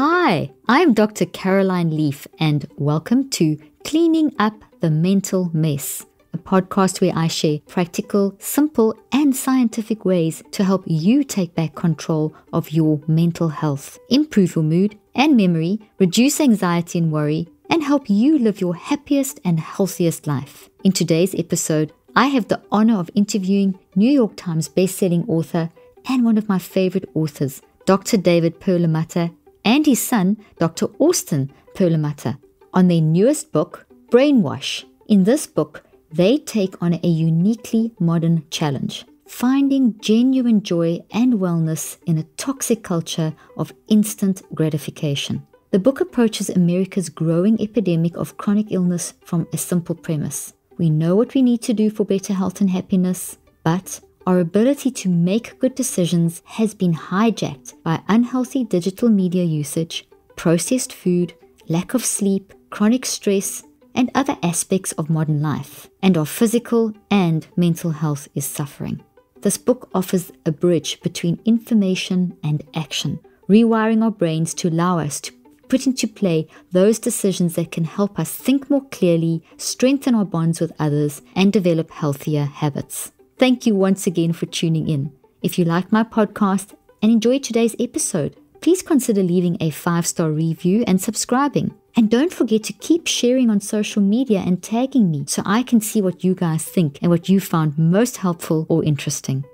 Hi, I'm Dr. Caroline Leaf, and welcome to Cleaning Up the Mental Mess, a podcast where I share practical, simple, and scientific ways to help you take back control of your mental health, improve your mood and memory, reduce anxiety and worry, and help you live your happiest and healthiest life. In today's episode, I have the honor of interviewing New York Times bestselling author and one of my favorite authors, Dr. David Perlmutter, and his son, Dr. Austin Perlmutter, on their newest book, Brainwash. In this book, they take on a uniquely modern challenge finding genuine joy and wellness in a toxic culture of instant gratification. The book approaches America's growing epidemic of chronic illness from a simple premise. We know what we need to do for better health and happiness, but our ability to make good decisions has been hijacked by unhealthy digital media usage, processed food, lack of sleep, chronic stress, and other aspects of modern life, and our physical and mental health is suffering. This book offers a bridge between information and action, rewiring our brains to allow us to put into play those decisions that can help us think more clearly, strengthen our bonds with others, and develop healthier habits. Thank you once again for tuning in. If you liked my podcast and enjoyed today's episode, please consider leaving a five star review and subscribing. And don't forget to keep sharing on social media and tagging me so I can see what you guys think and what you found most helpful or interesting.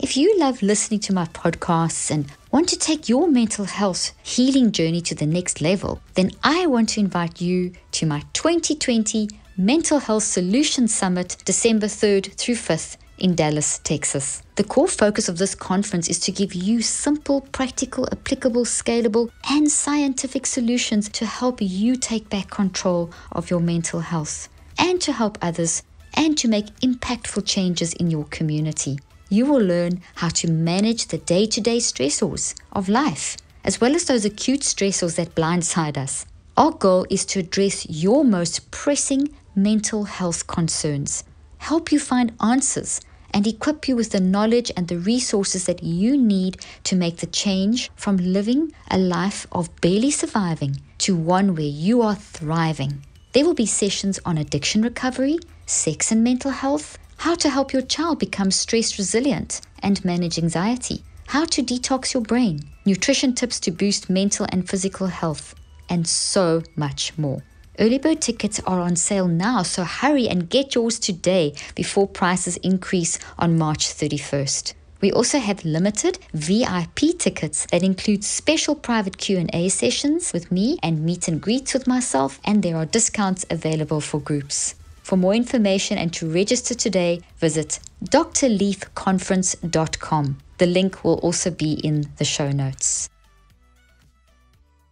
If you love listening to my podcasts and want to take your mental health healing journey to the next level, then I want to invite you to my 2020 Mental Health Solutions Summit, December 3rd through 5th in Dallas, Texas. The core focus of this conference is to give you simple, practical, applicable, scalable, and scientific solutions to help you take back control of your mental health and to help others and to make impactful changes in your community you will learn how to manage the day to day stressors of life, as well as those acute stressors that blindside us. Our goal is to address your most pressing mental health concerns, help you find answers, and equip you with the knowledge and the resources that you need to make the change from living a life of barely surviving to one where you are thriving. There will be sessions on addiction recovery, sex and mental health how to help your child become stress resilient and manage anxiety, how to detox your brain, nutrition tips to boost mental and physical health, and so much more. Early bird tickets are on sale now, so hurry and get yours today before prices increase on March 31st. We also have limited VIP tickets that include special private Q&A sessions with me and meet and greets with myself and there are discounts available for groups. For more information and to register today, visit drleafconference.com. The link will also be in the show notes.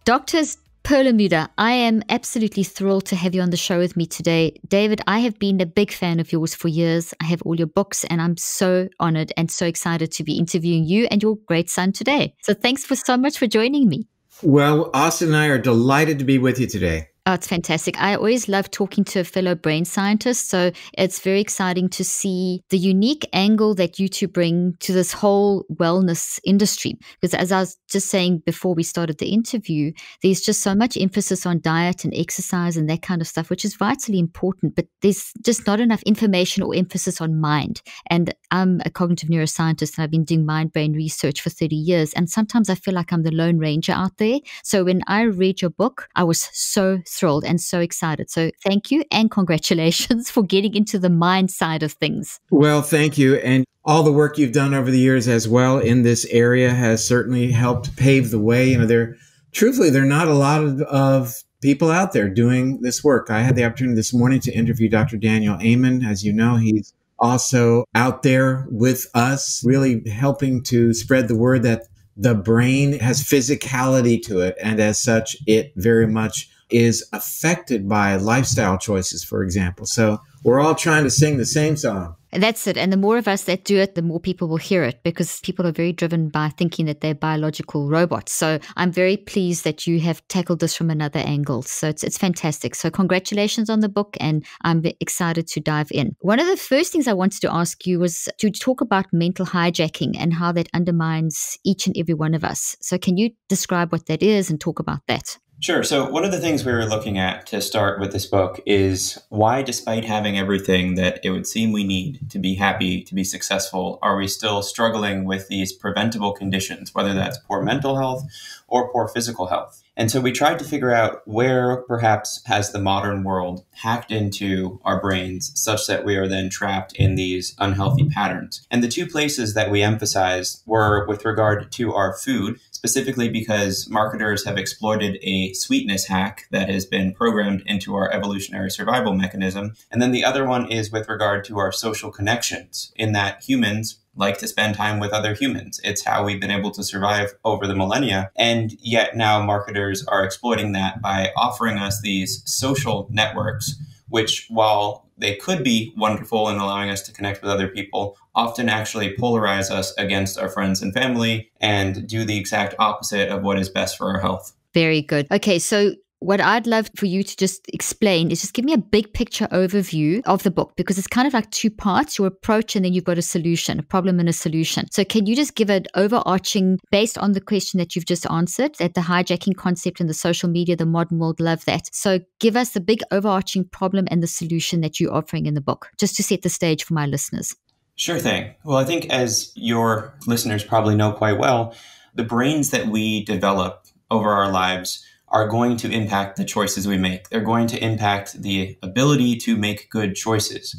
Doctors Perlmutter, I am absolutely thrilled to have you on the show with me today. David, I have been a big fan of yours for years. I have all your books, and I'm so honored and so excited to be interviewing you and your great son today. So thanks for so much for joining me. Well, Austin and I are delighted to be with you today. Oh, it's fantastic. I always love talking to a fellow brain scientist. So it's very exciting to see the unique angle that you two bring to this whole wellness industry. Because as I was just saying before we started the interview, there's just so much emphasis on diet and exercise and that kind of stuff, which is vitally important. But there's just not enough information or emphasis on mind. And I'm a cognitive neuroscientist and I've been doing mind brain research for 30 years. And sometimes I feel like I'm the lone ranger out there. So when I read your book, I was so thrilled and so excited. So thank you and congratulations for getting into the mind side of things. Well, thank you. And all the work you've done over the years as well in this area has certainly helped pave the way. You know, there, truthfully, there are not a lot of, of people out there doing this work. I had the opportunity this morning to interview Dr. Daniel Amen. As you know, he's also out there with us, really helping to spread the word that the brain has physicality to it. And as such, it very much is affected by lifestyle choices, for example. So we're all trying to sing the same song. That's it. And the more of us that do it, the more people will hear it because people are very driven by thinking that they're biological robots. So I'm very pleased that you have tackled this from another angle. So it's, it's fantastic. So congratulations on the book and I'm excited to dive in. One of the first things I wanted to ask you was to talk about mental hijacking and how that undermines each and every one of us. So can you describe what that is and talk about that? Sure. So, one of the things we were looking at to start with this book is why, despite having everything that it would seem we need to be happy, to be successful, are we still struggling with these preventable conditions, whether that's poor mental health or poor physical health? And so we tried to figure out where perhaps has the modern world hacked into our brains such that we are then trapped in these unhealthy patterns. And the two places that we emphasized were with regard to our food, specifically because marketers have exploited a sweetness hack that has been programmed into our evolutionary survival mechanism. And then the other one is with regard to our social connections, in that humans like to spend time with other humans. It's how we've been able to survive over the millennia. And yet now marketers are exploiting that by offering us these social networks, which while they could be wonderful in allowing us to connect with other people, often actually polarize us against our friends and family and do the exact opposite of what is best for our health. Very good. Okay, so what I'd love for you to just explain is just give me a big picture overview of the book because it's kind of like two parts your approach, and then you've got a solution, a problem and a solution. So, can you just give an overarching, based on the question that you've just answered, that the hijacking concept and the social media, the modern world love that. So, give us the big overarching problem and the solution that you're offering in the book, just to set the stage for my listeners. Sure thing. Well, I think as your listeners probably know quite well, the brains that we develop over our lives are going to impact the choices we make. They're going to impact the ability to make good choices.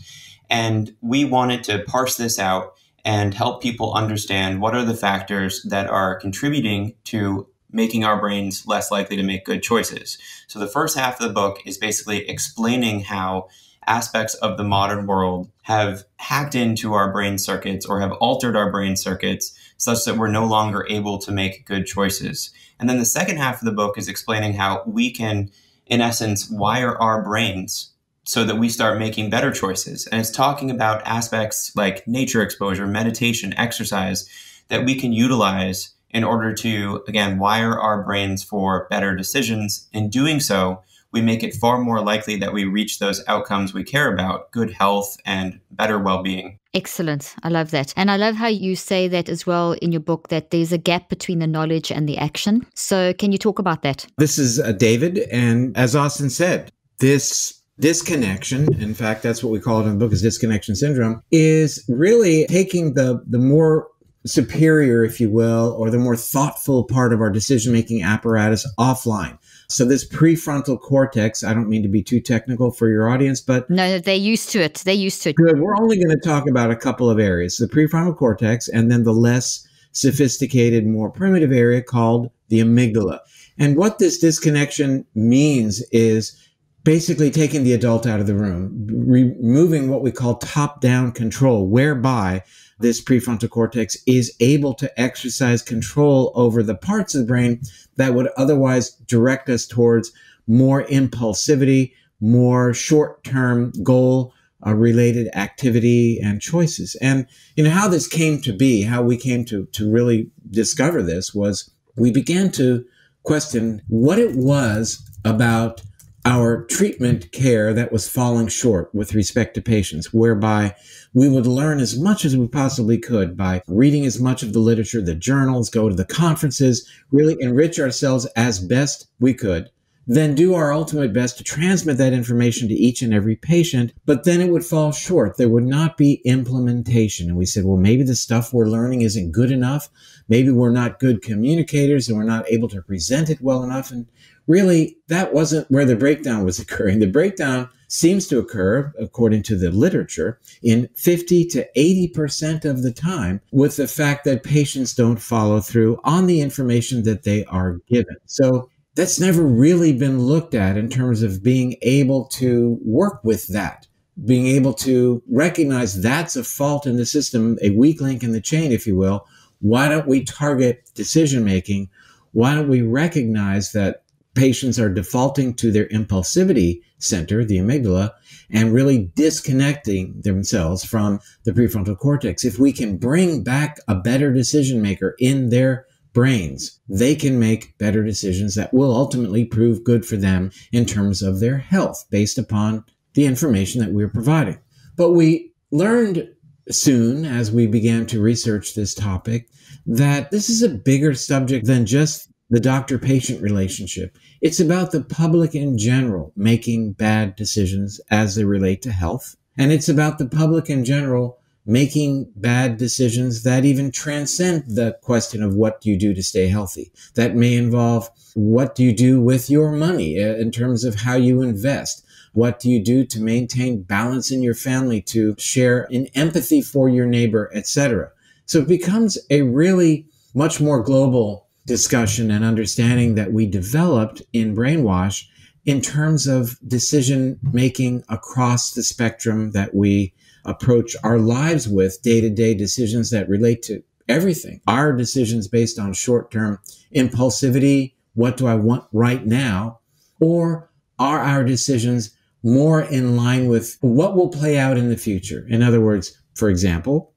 And we wanted to parse this out and help people understand what are the factors that are contributing to making our brains less likely to make good choices. So the first half of the book is basically explaining how aspects of the modern world have hacked into our brain circuits or have altered our brain circuits such that we're no longer able to make good choices. And then the second half of the book is explaining how we can, in essence, wire our brains so that we start making better choices. And it's talking about aspects like nature exposure, meditation, exercise that we can utilize in order to, again, wire our brains for better decisions. In doing so, we make it far more likely that we reach those outcomes we care about good health and better well being. Excellent. I love that. And I love how you say that as well in your book that there's a gap between the knowledge and the action. So, can you talk about that? This is uh, David. And as Austin said, this disconnection in fact that's what we call it in the book is disconnection syndrome is really taking the the more superior if you will or the more thoughtful part of our decision making apparatus offline so this prefrontal cortex, I don't mean to be too technical for your audience, but no, they're used to it. They're used to it. Good. We're only going to talk about a couple of areas: the prefrontal cortex, and then the less sophisticated, more primitive area called the amygdala. And what this disconnection means is basically taking the adult out of the room, removing what we call top-down control, whereby this prefrontal cortex is able to exercise control over the parts of the brain that would otherwise direct us towards more impulsivity, more short term goal uh, related activity and choices. And, you know, how this came to be, how we came to, to really discover this was we began to question what it was about our treatment care that was falling short with respect to patients, whereby we would learn as much as we possibly could by reading as much of the literature, the journals, go to the conferences, really enrich ourselves as best we could then do our ultimate best to transmit that information to each and every patient, but then it would fall short. There would not be implementation. And we said, well, maybe the stuff we're learning isn't good enough. Maybe we're not good communicators and we're not able to present it well enough. And really, that wasn't where the breakdown was occurring. The breakdown seems to occur, according to the literature, in 50 to 80% of the time with the fact that patients don't follow through on the information that they are given. So that's never really been looked at in terms of being able to work with that, being able to recognize that's a fault in the system, a weak link in the chain, if you will. Why don't we target decision making? Why don't we recognize that patients are defaulting to their impulsivity center, the amygdala, and really disconnecting themselves from the prefrontal cortex. If we can bring back a better decision maker in their brains, they can make better decisions that will ultimately prove good for them in terms of their health based upon the information that we're providing. But we learned soon as we began to research this topic that this is a bigger subject than just the doctor patient relationship. It's about the public in general making bad decisions as they relate to health. And it's about the public in general making bad decisions that even transcend the question of what do you do to stay healthy. That may involve what do you do with your money uh, in terms of how you invest? What do you do to maintain balance in your family, to share in empathy for your neighbor, etc.? So it becomes a really much more global discussion and understanding that we developed in Brainwash in terms of decision making across the spectrum that we approach our lives with day to day decisions that relate to everything. Our decisions based on short term impulsivity. What do I want right now? Or are our decisions more in line with what will play out in the future? In other words, for example,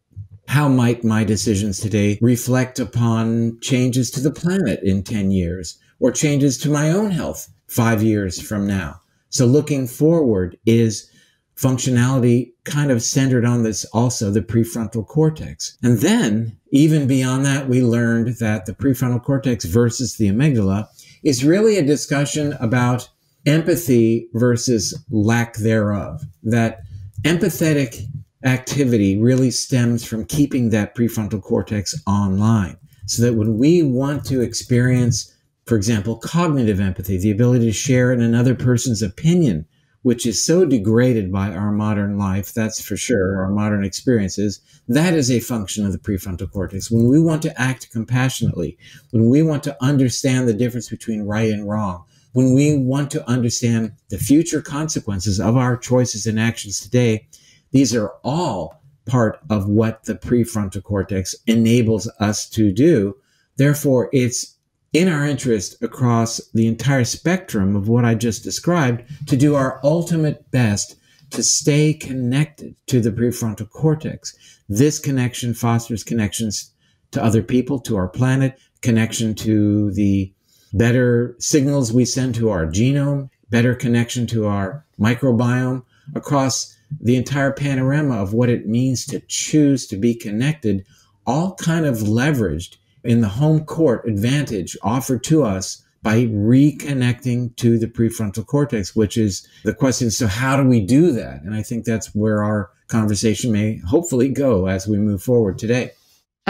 how might my decisions today reflect upon changes to the planet in 10 years or changes to my own health five years from now? So looking forward is functionality kind of centered on this also the prefrontal cortex. And then even beyond that, we learned that the prefrontal cortex versus the amygdala is really a discussion about empathy versus lack thereof. That empathetic activity really stems from keeping that prefrontal cortex online. So that when we want to experience, for example, cognitive empathy, the ability to share in another person's opinion, which is so degraded by our modern life, that's for sure, our modern experiences, that is a function of the prefrontal cortex. When we want to act compassionately, when we want to understand the difference between right and wrong, when we want to understand the future consequences of our choices and actions today, these are all part of what the prefrontal cortex enables us to do. Therefore, it's in our interest across the entire spectrum of what I just described to do our ultimate best to stay connected to the prefrontal cortex. This connection fosters connections to other people, to our planet, connection to the better signals we send to our genome, better connection to our microbiome across the entire panorama of what it means to choose to be connected, all kind of leveraged in the home court advantage offered to us by reconnecting to the prefrontal cortex, which is the question. So how do we do that? And I think that's where our conversation may hopefully go as we move forward today.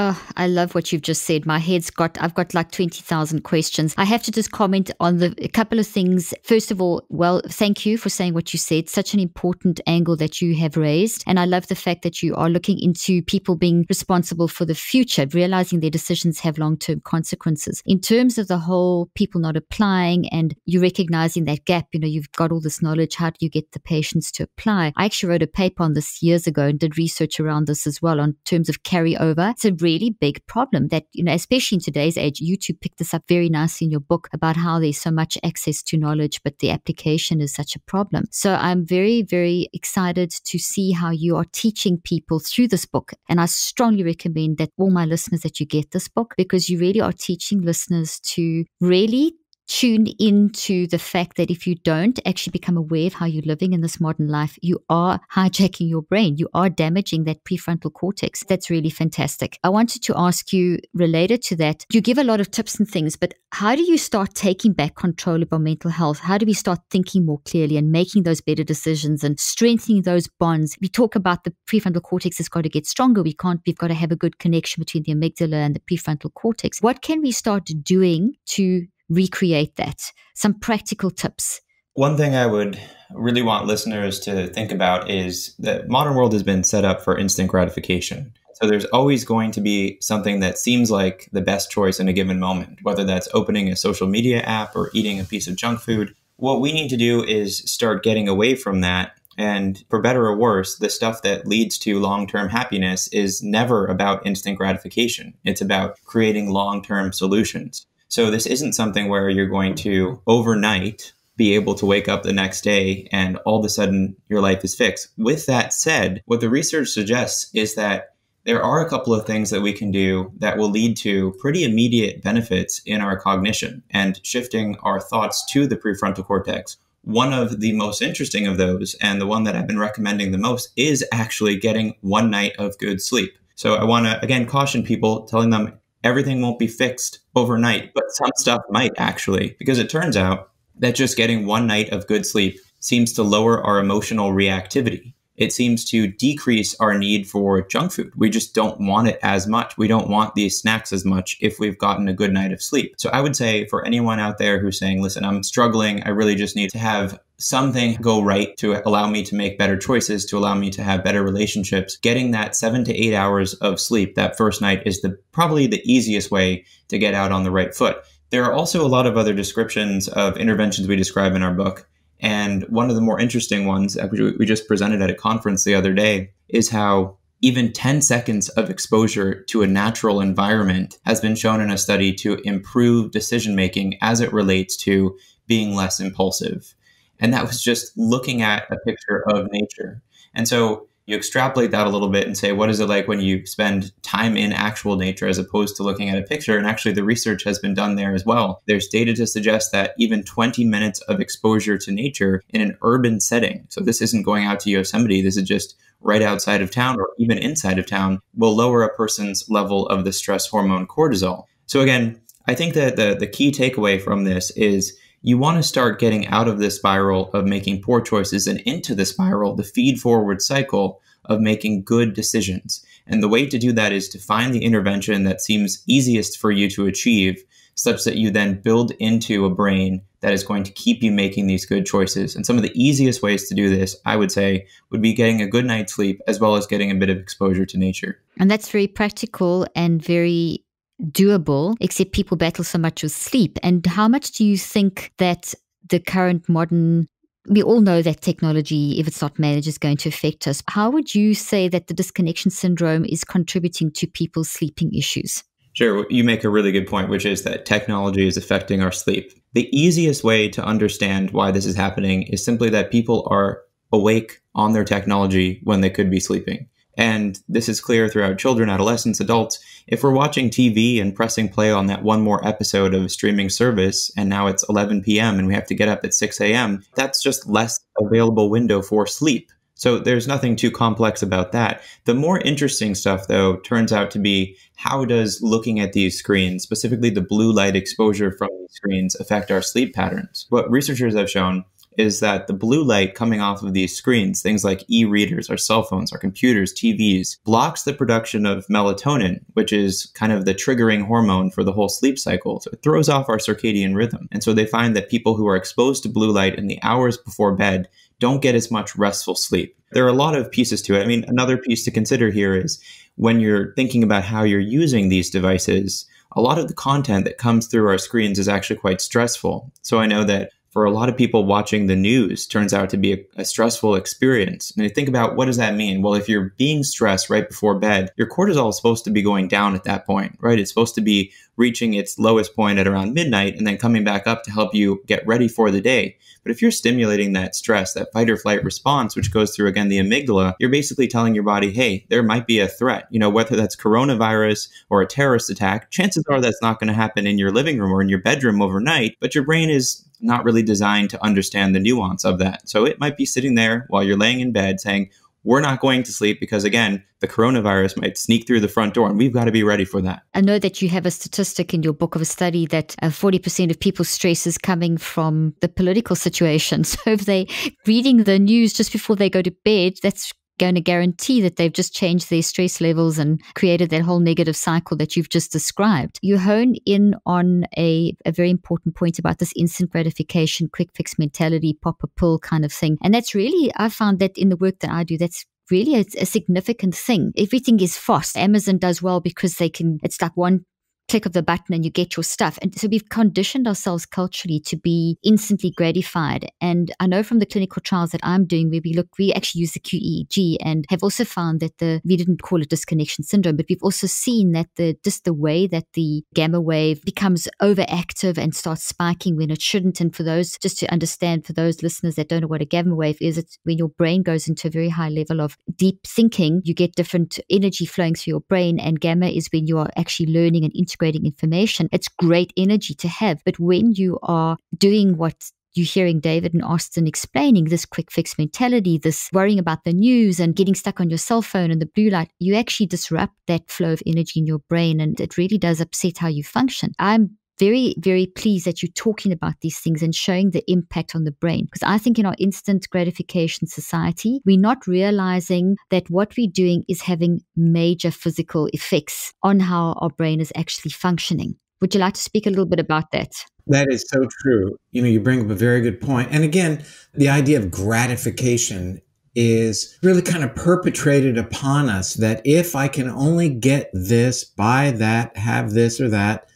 Oh, I love what you've just said. My head's got, I've got like 20,000 questions. I have to just comment on the a couple of things. First of all, well, thank you for saying what you said. Such an important angle that you have raised. And I love the fact that you are looking into people being responsible for the future, realizing their decisions have long term consequences. In terms of the whole people not applying and you recognizing that gap, you know, you've got all this knowledge. How do you get the patients to apply? I actually wrote a paper on this years ago and did research around this as well on terms of carryover. It's a really big problem that, you know, especially in today's age, you two picked this up very nicely in your book about how there's so much access to knowledge, but the application is such a problem. So I'm very, very excited to see how you are teaching people through this book. And I strongly recommend that all my listeners that you get this book because you really are teaching listeners to really tune into the fact that if you don't actually become aware of how you're living in this modern life, you are hijacking your brain. You are damaging that prefrontal cortex. That's really fantastic. I wanted to ask you related to that. You give a lot of tips and things, but how do you start taking back control of our mental health? How do we start thinking more clearly and making those better decisions and strengthening those bonds? We talk about the prefrontal cortex has got to get stronger. We can't, we've got to have a good connection between the amygdala and the prefrontal cortex. What can we start doing to recreate that? Some practical tips. One thing I would really want listeners to think about is that modern world has been set up for instant gratification. So there's always going to be something that seems like the best choice in a given moment, whether that's opening a social media app or eating a piece of junk food. What we need to do is start getting away from that. And for better or worse, the stuff that leads to long term happiness is never about instant gratification. It's about creating long term solutions. So this isn't something where you're going to overnight be able to wake up the next day and all of a sudden your life is fixed. With that said, what the research suggests is that there are a couple of things that we can do that will lead to pretty immediate benefits in our cognition and shifting our thoughts to the prefrontal cortex. One of the most interesting of those, and the one that I've been recommending the most, is actually getting one night of good sleep. So I want to, again, caution people, telling them everything won't be fixed overnight, but some stuff might actually, because it turns out that just getting one night of good sleep seems to lower our emotional reactivity it seems to decrease our need for junk food. We just don't want it as much. We don't want these snacks as much if we've gotten a good night of sleep. So I would say for anyone out there who's saying, listen, I'm struggling, I really just need to have something go right to allow me to make better choices, to allow me to have better relationships. Getting that seven to eight hours of sleep that first night is the probably the easiest way to get out on the right foot. There are also a lot of other descriptions of interventions we describe in our book. And one of the more interesting ones, uh, actually, we just presented at a conference the other day, is how even 10 seconds of exposure to a natural environment has been shown in a study to improve decision making as it relates to being less impulsive. And that was just looking at a picture of nature. And so you extrapolate that a little bit and say, what is it like when you spend time in actual nature as opposed to looking at a picture? And actually, the research has been done there as well. There's data to suggest that even 20 minutes of exposure to nature in an urban setting, so this isn't going out to Yosemite, this is just right outside of town or even inside of town, will lower a person's level of the stress hormone cortisol. So, again, I think that the, the key takeaway from this is you want to start getting out of this spiral of making poor choices and into the spiral, the feed forward cycle of making good decisions. And the way to do that is to find the intervention that seems easiest for you to achieve, such that you then build into a brain that is going to keep you making these good choices. And some of the easiest ways to do this, I would say, would be getting a good night's sleep as well as getting a bit of exposure to nature. And that's very practical and very doable, except people battle so much with sleep. And how much do you think that the current modern we all know that technology, if it's not managed, is going to affect us. How would you say that the disconnection syndrome is contributing to people's sleeping issues? Sure. You make a really good point, which is that technology is affecting our sleep. The easiest way to understand why this is happening is simply that people are awake on their technology when they could be sleeping. And this is clear throughout children, adolescents, adults. If we're watching TV and pressing play on that one more episode of a streaming service, and now it's 11 p.m. and we have to get up at 6 a.m., that's just less available window for sleep. So there's nothing too complex about that. The more interesting stuff, though, turns out to be how does looking at these screens, specifically the blue light exposure from these screens, affect our sleep patterns? What researchers have shown is that the blue light coming off of these screens, things like e readers, our cell phones, our computers, TVs, blocks the production of melatonin, which is kind of the triggering hormone for the whole sleep cycle. So it throws off our circadian rhythm. And so they find that people who are exposed to blue light in the hours before bed don't get as much restful sleep. There are a lot of pieces to it. I mean, another piece to consider here is when you're thinking about how you're using these devices, a lot of the content that comes through our screens is actually quite stressful. So I know that for a lot of people watching the news turns out to be a, a, stressful experience. And you think about what does that mean? Well, if you're being stressed right before bed, your cortisol is supposed to be going down at that point, right? It's supposed to be reaching its lowest point at around midnight and then coming back up to help you get ready for the day. But if you're stimulating that stress, that fight or flight response, which goes through again the amygdala, you're basically telling your body, hey, there might be a threat. You know, whether that's coronavirus or a terrorist attack, chances are that's not going to happen in your living room or in your bedroom overnight, but your brain is not really designed to understand the nuance of that. So it might be sitting there while you're laying in bed saying, we're not going to sleep because again the coronavirus might sneak through the front door and we've got to be ready for that i know that you have a statistic in your book of a study that uh, 40% of people's stress is coming from the political situation so if they're reading the news just before they go to bed that's going to guarantee that they've just changed their stress levels and created that whole negative cycle that you've just described. You hone in on a, a very important point about this instant gratification, quick fix mentality, pop a pill kind of thing. And that's really, I found that in the work that I do, that's really a, a significant thing. Everything is fast. Amazon does well because they can, it's like one click of the button and you get your stuff. And so we've conditioned ourselves culturally to be instantly gratified. And I know from the clinical trials that I'm doing where we look, we actually use the QEEG and have also found that the, we didn't call it disconnection syndrome, but we've also seen that the, just the way that the gamma wave becomes overactive and starts spiking when it shouldn't. And for those, just to understand, for those listeners that don't know what a gamma wave is, it's when your brain goes into a very high level of deep thinking, you get different energy flowing through your brain. And gamma is when you are actually learning and integrating information. It's great energy to have. But when you are doing what you're hearing David and Austin explaining this quick fix mentality, this worrying about the news and getting stuck on your cell phone and the blue light, you actually disrupt that flow of energy in your brain and it really does upset how you function. I'm very, very pleased that you're talking about these things and showing the impact on the brain. Because I think in our instant gratification society, we're not realizing that what we're doing is having major physical effects on how our brain is actually functioning. Would you like to speak a little bit about that? That is so true. You know, you bring up a very good point. And again, the idea of gratification is really kind of perpetrated upon us that if I can only get this, buy that, have this or that,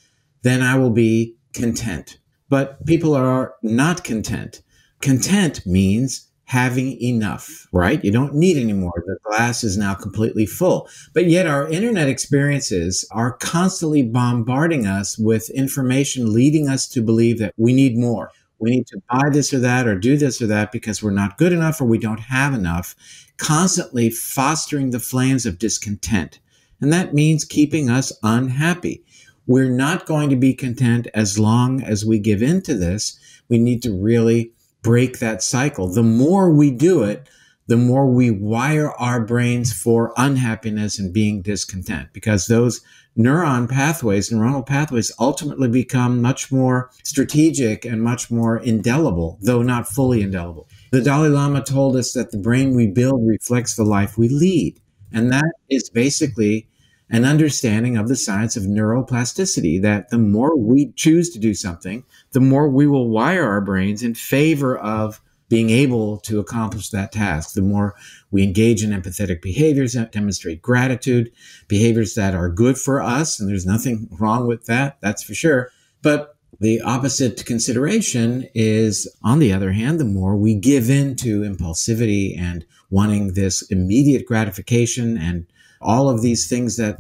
then I will be content. But people are not content. Content means having enough, right? You don't need any more. The glass is now completely full. But yet our internet experiences are constantly bombarding us with information leading us to believe that we need more. We need to buy this or that or do this or that because we're not good enough or we don't have enough, constantly fostering the flames of discontent. And that means keeping us unhappy. We're not going to be content as long as we give in to this. We need to really break that cycle. The more we do it, the more we wire our brains for unhappiness and being discontent because those neuron pathways, neuronal pathways ultimately become much more strategic and much more indelible, though not fully indelible. The Dalai Lama told us that the brain we build reflects the life we lead. And that is basically an understanding of the science of neuroplasticity that the more we choose to do something, the more we will wire our brains in favor of being able to accomplish that task. The more we engage in empathetic behaviors that demonstrate gratitude, behaviors that are good for us, and there's nothing wrong with that, that's for sure. But the opposite consideration is, on the other hand, the more we give in to impulsivity and wanting this immediate gratification and all of these things that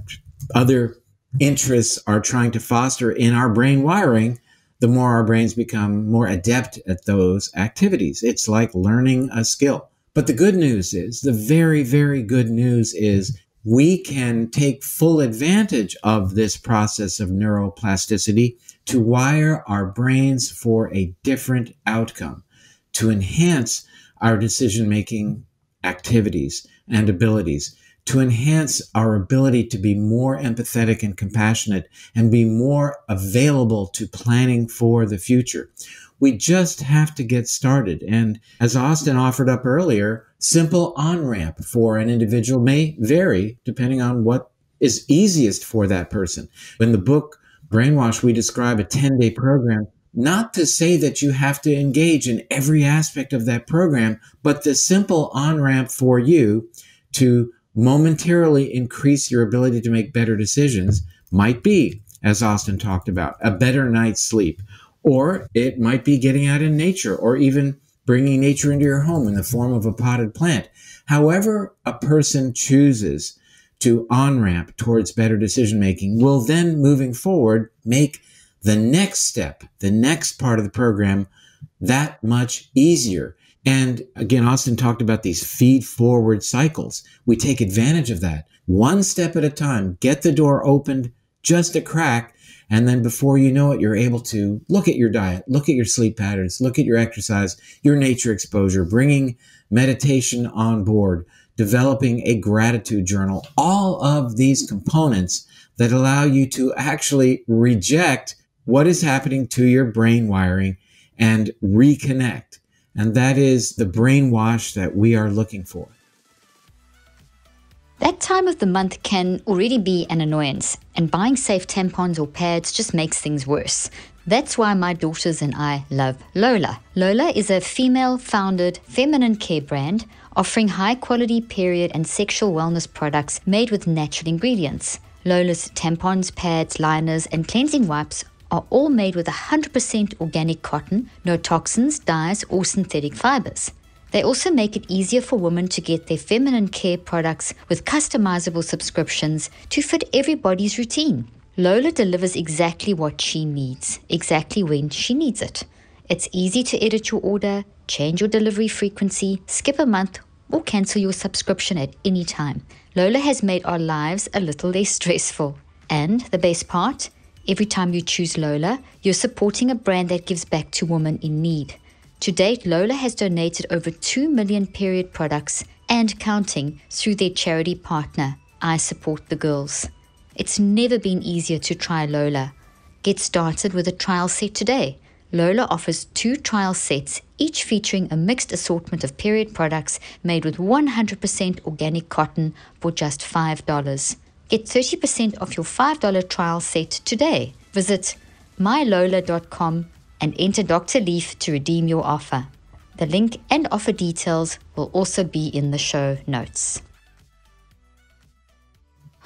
other interests are trying to foster in our brain wiring, the more our brains become more adept at those activities. It's like learning a skill. But the good news is, the very, very good news is we can take full advantage of this process of neuroplasticity to wire our brains for a different outcome, to enhance our decision making activities and abilities to enhance our ability to be more empathetic and compassionate and be more available to planning for the future. We just have to get started. And as Austin offered up earlier, simple on ramp for an individual may vary depending on what is easiest for that person. In the book Brainwash, we describe a 10 day program not to say that you have to engage in every aspect of that program, but the simple on ramp for you to momentarily increase your ability to make better decisions might be, as Austin talked about, a better night's sleep. Or it might be getting out in nature or even bringing nature into your home in the form of a potted plant. However, a person chooses to on ramp towards better decision making will then moving forward make the next step, the next part of the program that much easier. And again, Austin talked about these feed forward cycles. We take advantage of that one step at a time, get the door opened just a crack. And then before you know it, you're able to look at your diet, look at your sleep patterns, look at your exercise, your nature exposure, bringing meditation on board, developing a gratitude journal, all of these components that allow you to actually reject what is happening to your brain wiring and reconnect. And that is the brainwash that we are looking for. That time of the month can already be an annoyance, and buying safe tampons or pads just makes things worse. That's why my daughters and I love Lola. Lola is a female founded feminine care brand offering high quality period and sexual wellness products made with natural ingredients. Lola's tampons, pads, liners, and cleansing wipes are all made with 100% organic cotton, no toxins, dyes, or synthetic fibers. They also make it easier for women to get their feminine care products with customizable subscriptions to fit everybody's routine. Lola delivers exactly what she needs, exactly when she needs it. It's easy to edit your order, change your delivery frequency, skip a month, or cancel your subscription at any time. Lola has made our lives a little less stressful. And the best part? Every time you choose Lola, you're supporting a brand that gives back to women in need. To date, Lola has donated over 2 million period products and counting through their charity partner, I Support the Girls. It's never been easier to try Lola. Get started with a trial set today. Lola offers two trial sets, each featuring a mixed assortment of period products made with 100% organic cotton for just $5. Get 30% off your $5 trial set today. Visit mylola.com and enter Dr. Leaf to redeem your offer. The link and offer details will also be in the show notes.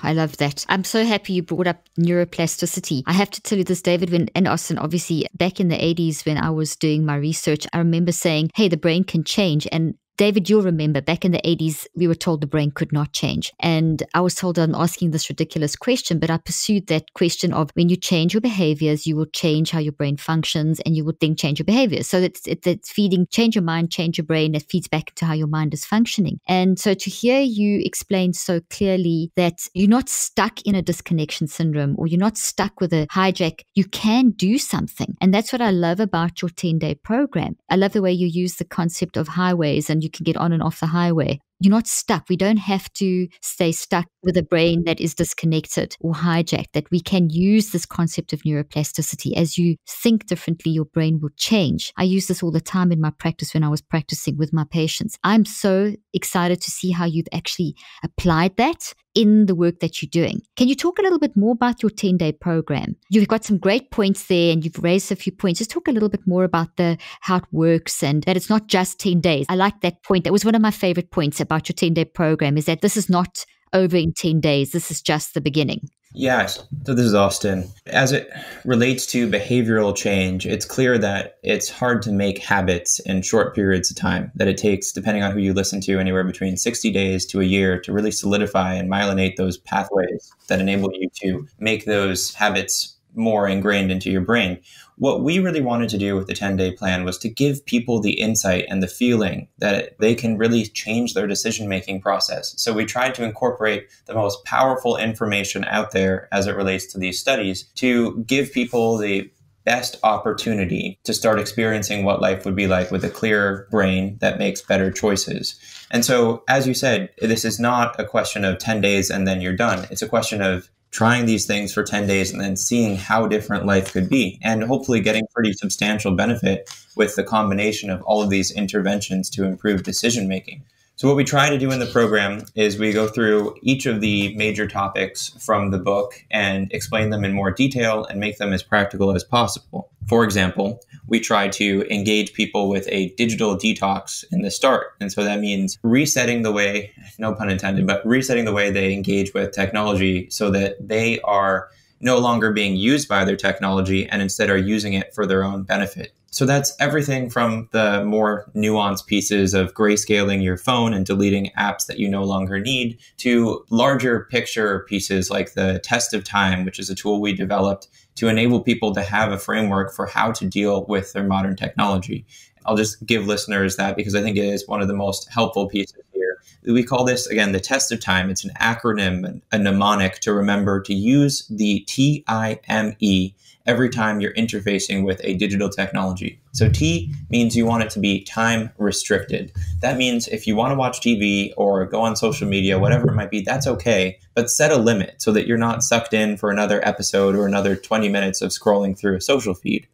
I love that. I'm so happy you brought up neuroplasticity. I have to tell you this, David, when, and Austin, obviously, back in the 80s when I was doing my research, I remember saying, hey, the brain can change. And David, you'll remember back in the 80s, we were told the brain could not change. And I was told I'm asking this ridiculous question, but I pursued that question of when you change your behaviors, you will change how your brain functions and you will then change your behaviors. So it's, it's, it's feeding, change your mind, change your brain. It feeds back into how your mind is functioning. And so to hear you explain so clearly that you're not stuck in a disconnection syndrome or you're not stuck with a hijack, you can do something. And that's what I love about your 10 day program. I love the way you use the concept of highways and you can get on and off the highway. You're not stuck. We don't have to stay stuck with a brain that is disconnected or hijacked, that we can use this concept of neuroplasticity. As you think differently, your brain will change. I use this all the time in my practice when I was practicing with my patients. I'm so excited to see how you've actually applied that in the work that you're doing. Can you talk a little bit more about your 10 day program? You've got some great points there and you've raised a few points. Just talk a little bit more about the how it works and that it's not just 10 days. I like that point. That was one of my favorite points about your 10 day program is that this is not over in 10 days. This is just the beginning. Yes. So this is Austin. As it relates to behavioral change, it's clear that it's hard to make habits in short periods of time, that it takes, depending on who you listen to, anywhere between 60 days to a year to really solidify and myelinate those pathways that enable you to make those habits more ingrained into your brain. What we really wanted to do with the 10 day plan was to give people the insight and the feeling that they can really change their decision making process. So we tried to incorporate the most powerful information out there as it relates to these studies to give people the best opportunity to start experiencing what life would be like with a clear brain that makes better choices. And so, as you said, this is not a question of 10 days and then you're done. It's a question of trying these things for 10 days and then seeing how different life could be and hopefully getting pretty substantial benefit with the combination of all of these interventions to improve decision making. So, what we try to do in the program is we go through each of the major topics from the book and explain them in more detail and make them as practical as possible. For example, we try to engage people with a digital detox in the start. And so that means resetting the way, no pun intended, but resetting the way they engage with technology so that they are no longer being used by their technology and instead are using it for their own benefit. So that's everything from the more nuanced pieces of grayscaling your phone and deleting apps that you no longer need to larger picture pieces like the test of time, which is a tool we developed to enable people to have a framework for how to deal with their modern technology. I'll just give listeners that because I think it is one of the most helpful pieces here. We call this, again, the test of time. It's an acronym, a mnemonic to remember to use the T I M E every time you're interfacing with a digital technology. So T means you want it to be time restricted. That means if you want to watch TV or go on social media, whatever it might be, that's okay, but set a limit so that you're not sucked in for another episode or another 20 minutes of scrolling through a social feed.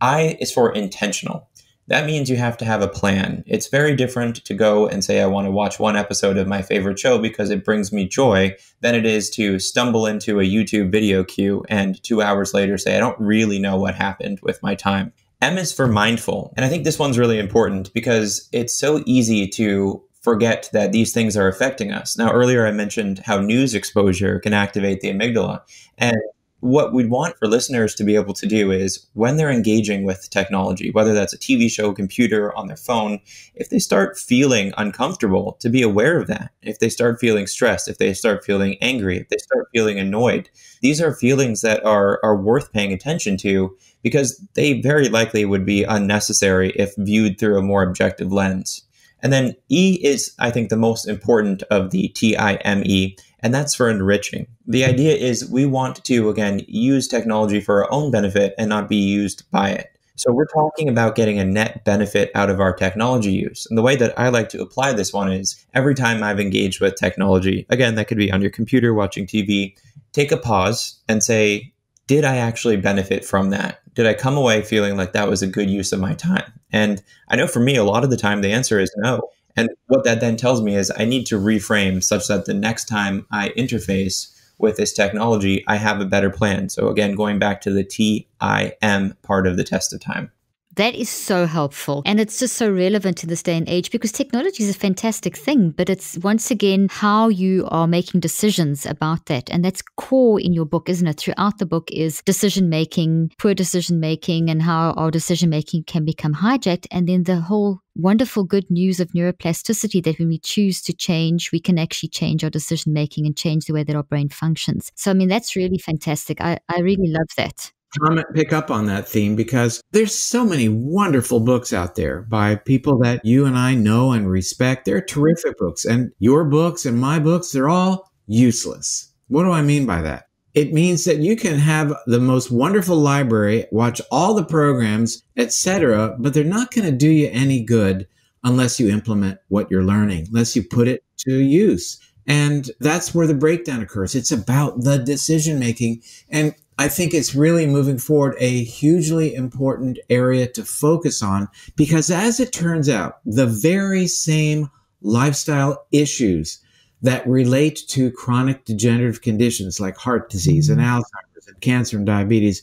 I is for intentional that means you have to have a plan. It's very different to go and say, I want to watch one episode of my favorite show because it brings me joy than it is to stumble into a YouTube video queue and two hours later say, I don't really know what happened with my time. M is for mindful. And I think this one's really important because it's so easy to forget that these things are affecting us. Now, earlier I mentioned how news exposure can activate the amygdala. And what we'd want for listeners to be able to do is when they're engaging with technology, whether that's a TV show, computer, on their phone, if they start feeling uncomfortable, to be aware of that. If they start feeling stressed, if they start feeling angry, if they start feeling annoyed, these are feelings that are, are worth paying attention to because they very likely would be unnecessary if viewed through a more objective lens. And then E is, I think, the most important of the TIME, and that's for enriching. The idea is we want to, again, use technology for our own benefit and not be used by it. So we're talking about getting a net benefit out of our technology use. And the way that I like to apply this one is every time I've engaged with technology, again, that could be on your computer watching TV, take a pause and say, did I actually benefit from that? Did I come away feeling like that was a good use of my time? And I know for me, a lot of the time the answer is no. And what that then tells me is I need to reframe such that the next time I interface with this technology, I have a better plan. So again, going back to the TIM part of the test of time. That is so helpful. And it's just so relevant to this day and age because technology is a fantastic thing, but it's once again how you are making decisions about that. And that's core in your book, isn't it? Throughout the book is decision making, poor decision making, and how our decision making can become hijacked. And then the whole wonderful good news of neuroplasticity that when we choose to change, we can actually change our decision making and change the way that our brain functions. So, I mean, that's really fantastic. I, I really love that comment pick up on that theme because there's so many wonderful books out there by people that you and I know and respect. They're terrific books. And your books and my books, they're all useless. What do I mean by that? It means that you can have the most wonderful library, watch all the programs, etc., but they're not going to do you any good unless you implement what you're learning, unless you put it to use. And that's where the breakdown occurs. It's about the decision making. And I think it's really moving forward a hugely important area to focus on because as it turns out, the very same lifestyle issues that relate to chronic degenerative conditions like heart disease and mm-hmm. Alzheimer's and cancer and diabetes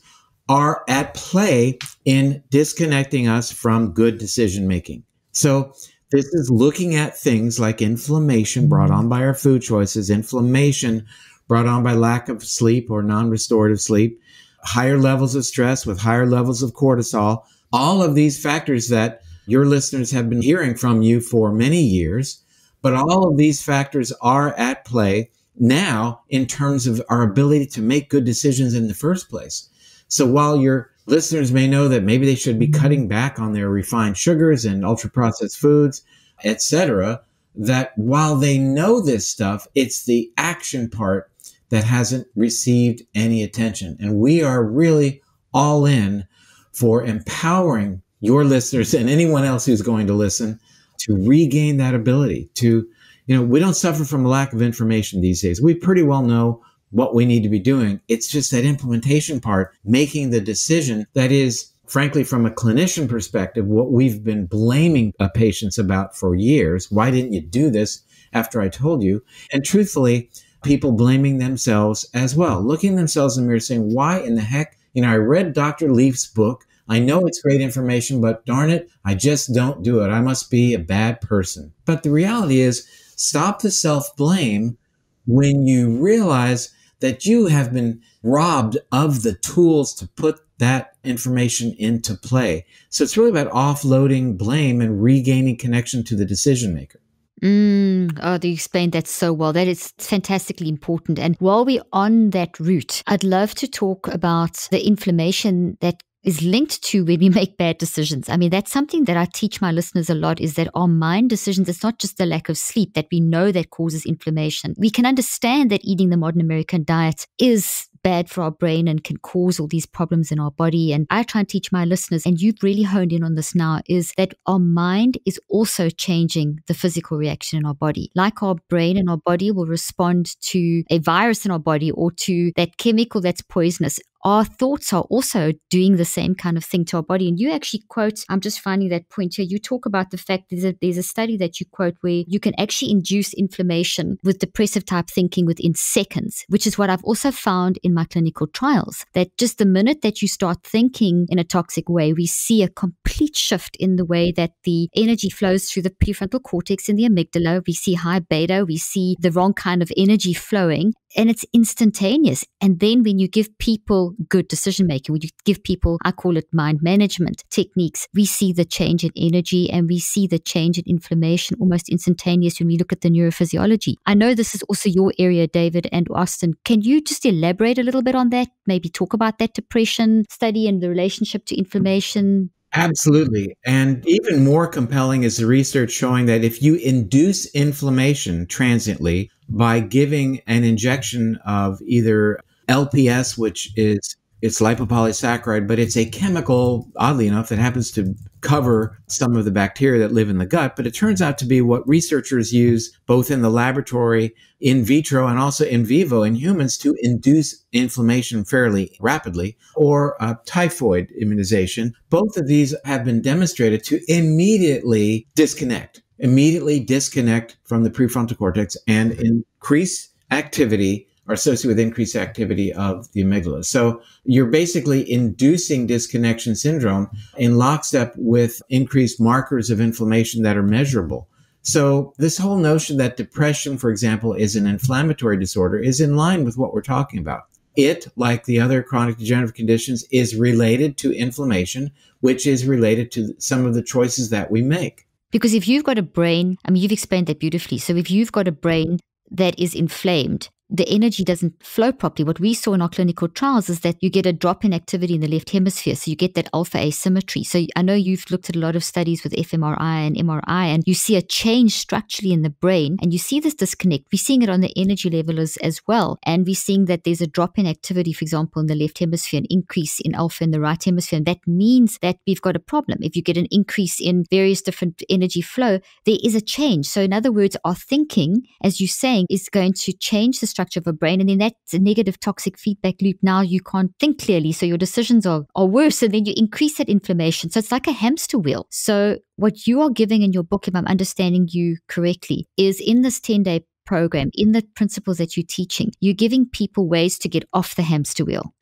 are at play in disconnecting us from good decision making. So this is looking at things like inflammation brought mm-hmm. on by our food choices, inflammation brought on by lack of sleep or non restorative sleep, higher levels of stress with higher levels of cortisol, all of these factors that your listeners have been hearing from you for many years. But all of these factors are at play now in terms of our ability to make good decisions in the first place. So while your listeners may know that maybe they should be mm-hmm. cutting back on their refined sugars and ultra processed foods, etc., that while they know this stuff, it's the action part that hasn't received any attention. And we are really all in for empowering your listeners and anyone else who's going to listen to regain that ability to, you know, we don't suffer from a lack of information these days. We pretty well know what we need to be doing. It's just that implementation part, making the decision that is, frankly, from a clinician perspective, what we've been blaming uh, patients about for years. Why didn't you do this after I told you? And truthfully, people blaming themselves as well, looking themselves in the mirror saying, why in the heck? You know, I read Dr. Leaf's book. I know it's great information, but darn it, I just don't do it. I must be a bad person. But the reality is, stop the self blame when you realize that you have been robbed of the tools to put that information into play. So it's really about offloading blame and regaining connection to the decision maker. Mm, oh, you explained that so well. That is fantastically important. And while we're on that route, I'd love to talk about the inflammation that is linked to when we make bad decisions. I mean, that's something that I teach my listeners a lot is that our mind decisions, it's not just the lack of sleep that we know that causes inflammation. We can understand that eating the modern American diet is bad for our brain and can cause all these problems in our body. And I try and teach my listeners, and you've really honed in on this now, is that our mind is also changing the physical reaction in our body. Like our brain and our body will respond to a virus in our body or to that chemical that's poisonous our thoughts are also doing the same kind of thing to our body. And you actually quote, I'm just finding that point here. You talk about the fact there's a, there's a study that you quote where you can actually induce inflammation with depressive type thinking within seconds, which is what I've also found in my clinical trials. That just the minute that you start thinking in a toxic way, we see a complete shift in the way that the energy flows through the prefrontal cortex and the amygdala. We see high beta, we see the wrong kind of energy flowing and it's instantaneous. And then when you give people good decision making, when you give people, I call it mind management techniques, we see the change in energy and we see the change in inflammation almost instantaneous when we look at the neurophysiology. I know this is also your area, David and Austin. Can you just elaborate a little bit on that? Maybe talk about that depression study and the relationship to inflammation, Absolutely. And even more compelling is the research showing that if you induce inflammation transiently by giving an injection of either LPS, which is it's lipopolysaccharide, but it's a chemical, oddly enough, that happens to cover some of the bacteria that live in the gut. But it turns out to be what researchers use both in the laboratory, in vitro, and also in vivo in humans to induce inflammation fairly rapidly, or uh, typhoid immunization. Both of these have been demonstrated to immediately disconnect, immediately disconnect from the prefrontal cortex and increase activity are associated with increased activity of the amygdala. So you're basically inducing disconnection syndrome in lockstep with increased markers of inflammation that are measurable. So this whole notion that depression, for example, is an inflammatory disorder is in line with what we're talking about. It, like the other chronic degenerative conditions, is related to inflammation, which is related to some of the choices that we make. Because if you've got a brain, I mean, you've explained that beautifully. So if you've got a brain that is inflamed, the energy doesn't flow properly. What we saw in our clinical trials is that you get a drop in activity in the left hemisphere. So you get that alpha asymmetry. So I know you've looked at a lot of studies with fMRI and MRI, and you see a change structurally in the brain, and you see this disconnect. We're seeing it on the energy level as, as well. And we're seeing that there's a drop in activity, for example, in the left hemisphere, an increase in alpha in the right hemisphere. And that means that we've got a problem. If you get an increase in various different energy flow, there is a change. So, in other words, our thinking, as you're saying, is going to change the structure of a brain. And then that's a negative toxic feedback loop. Now you can't think clearly. So your decisions are, are worse. And then you increase that inflammation. So it's like a hamster wheel. So what you are giving in your book, if I'm understanding you correctly, is in this 10 day program, in the principles that you're teaching, you're giving people ways to get off the hamster wheel.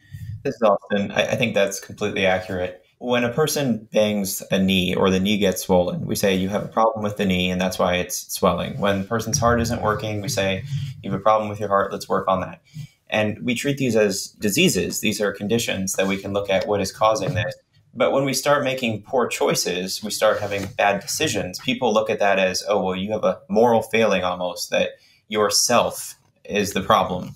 This is Austin. I, I think that's completely accurate when a person bangs a knee or the knee gets swollen, we say you have a problem with the knee and that's why it's swelling. When the person's heart isn't working, we say you have a problem with your heart, let's work on that. And we treat these as diseases. These are conditions that we can look at what is causing this. But when we start making poor choices, we start having bad decisions. People look at that as, oh, well, you have a moral failing almost, that yourself is the problem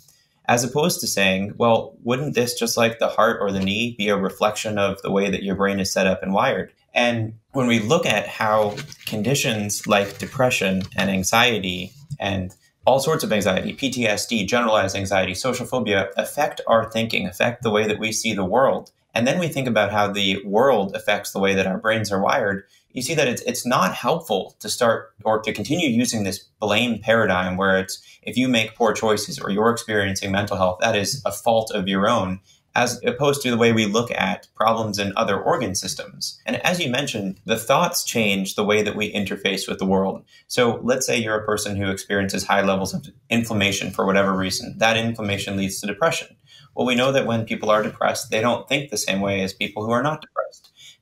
as opposed to saying, well, wouldn't this, just like the heart or the knee, be a reflection of the way that your brain is set up and wired? And when we look at how conditions like depression and anxiety and all sorts of anxiety, PTSD, generalized anxiety, social phobia affect our thinking, affect the way that we see the world. And then we think about how the world affects the way that our brains are wired you see that it's it's not helpful to start or to continue using this blame paradigm where it's if you make poor choices or you're experiencing mental health, that is a fault of your own, as opposed to the way we look at problems in other organ systems. And as you mentioned, the thoughts change the way that we interface with the world. So let's say you're a person who experiences high levels of inflammation for whatever reason. That inflammation leads to depression. Well, we know that when people are depressed, they don't think the same way as people who are not depressed.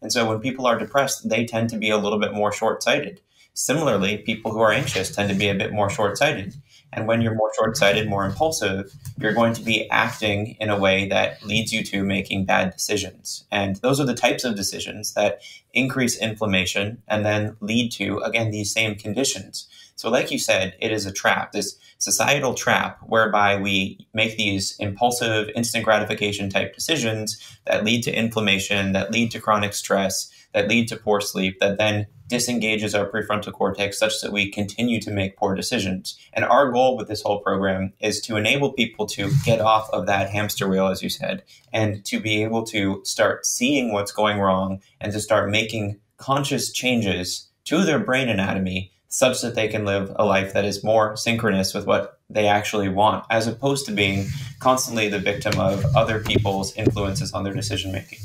And so when people are depressed, they tend to be a little bit more short sighted. Similarly, people who are anxious tend to be a bit more short sighted. And when you're more short sighted, more impulsive, you're going to be acting in a way that leads you to making bad decisions. And those are the types of decisions that increase inflammation and then lead to, again, these same conditions. So, like you said, it is a trap, this societal trap whereby we make these impulsive, instant gratification type decisions that lead to inflammation, that lead to chronic stress, that lead to poor sleep, that then disengages our prefrontal cortex such that we continue to make poor decisions. And our goal with this whole program is to enable people to get off of that hamster wheel, as you said, and to be able to start seeing what's going wrong and to start making conscious changes to their brain anatomy such that they can live a life that is more synchronous with what they actually want, as opposed to being constantly the victim of other people's influences on their decision making.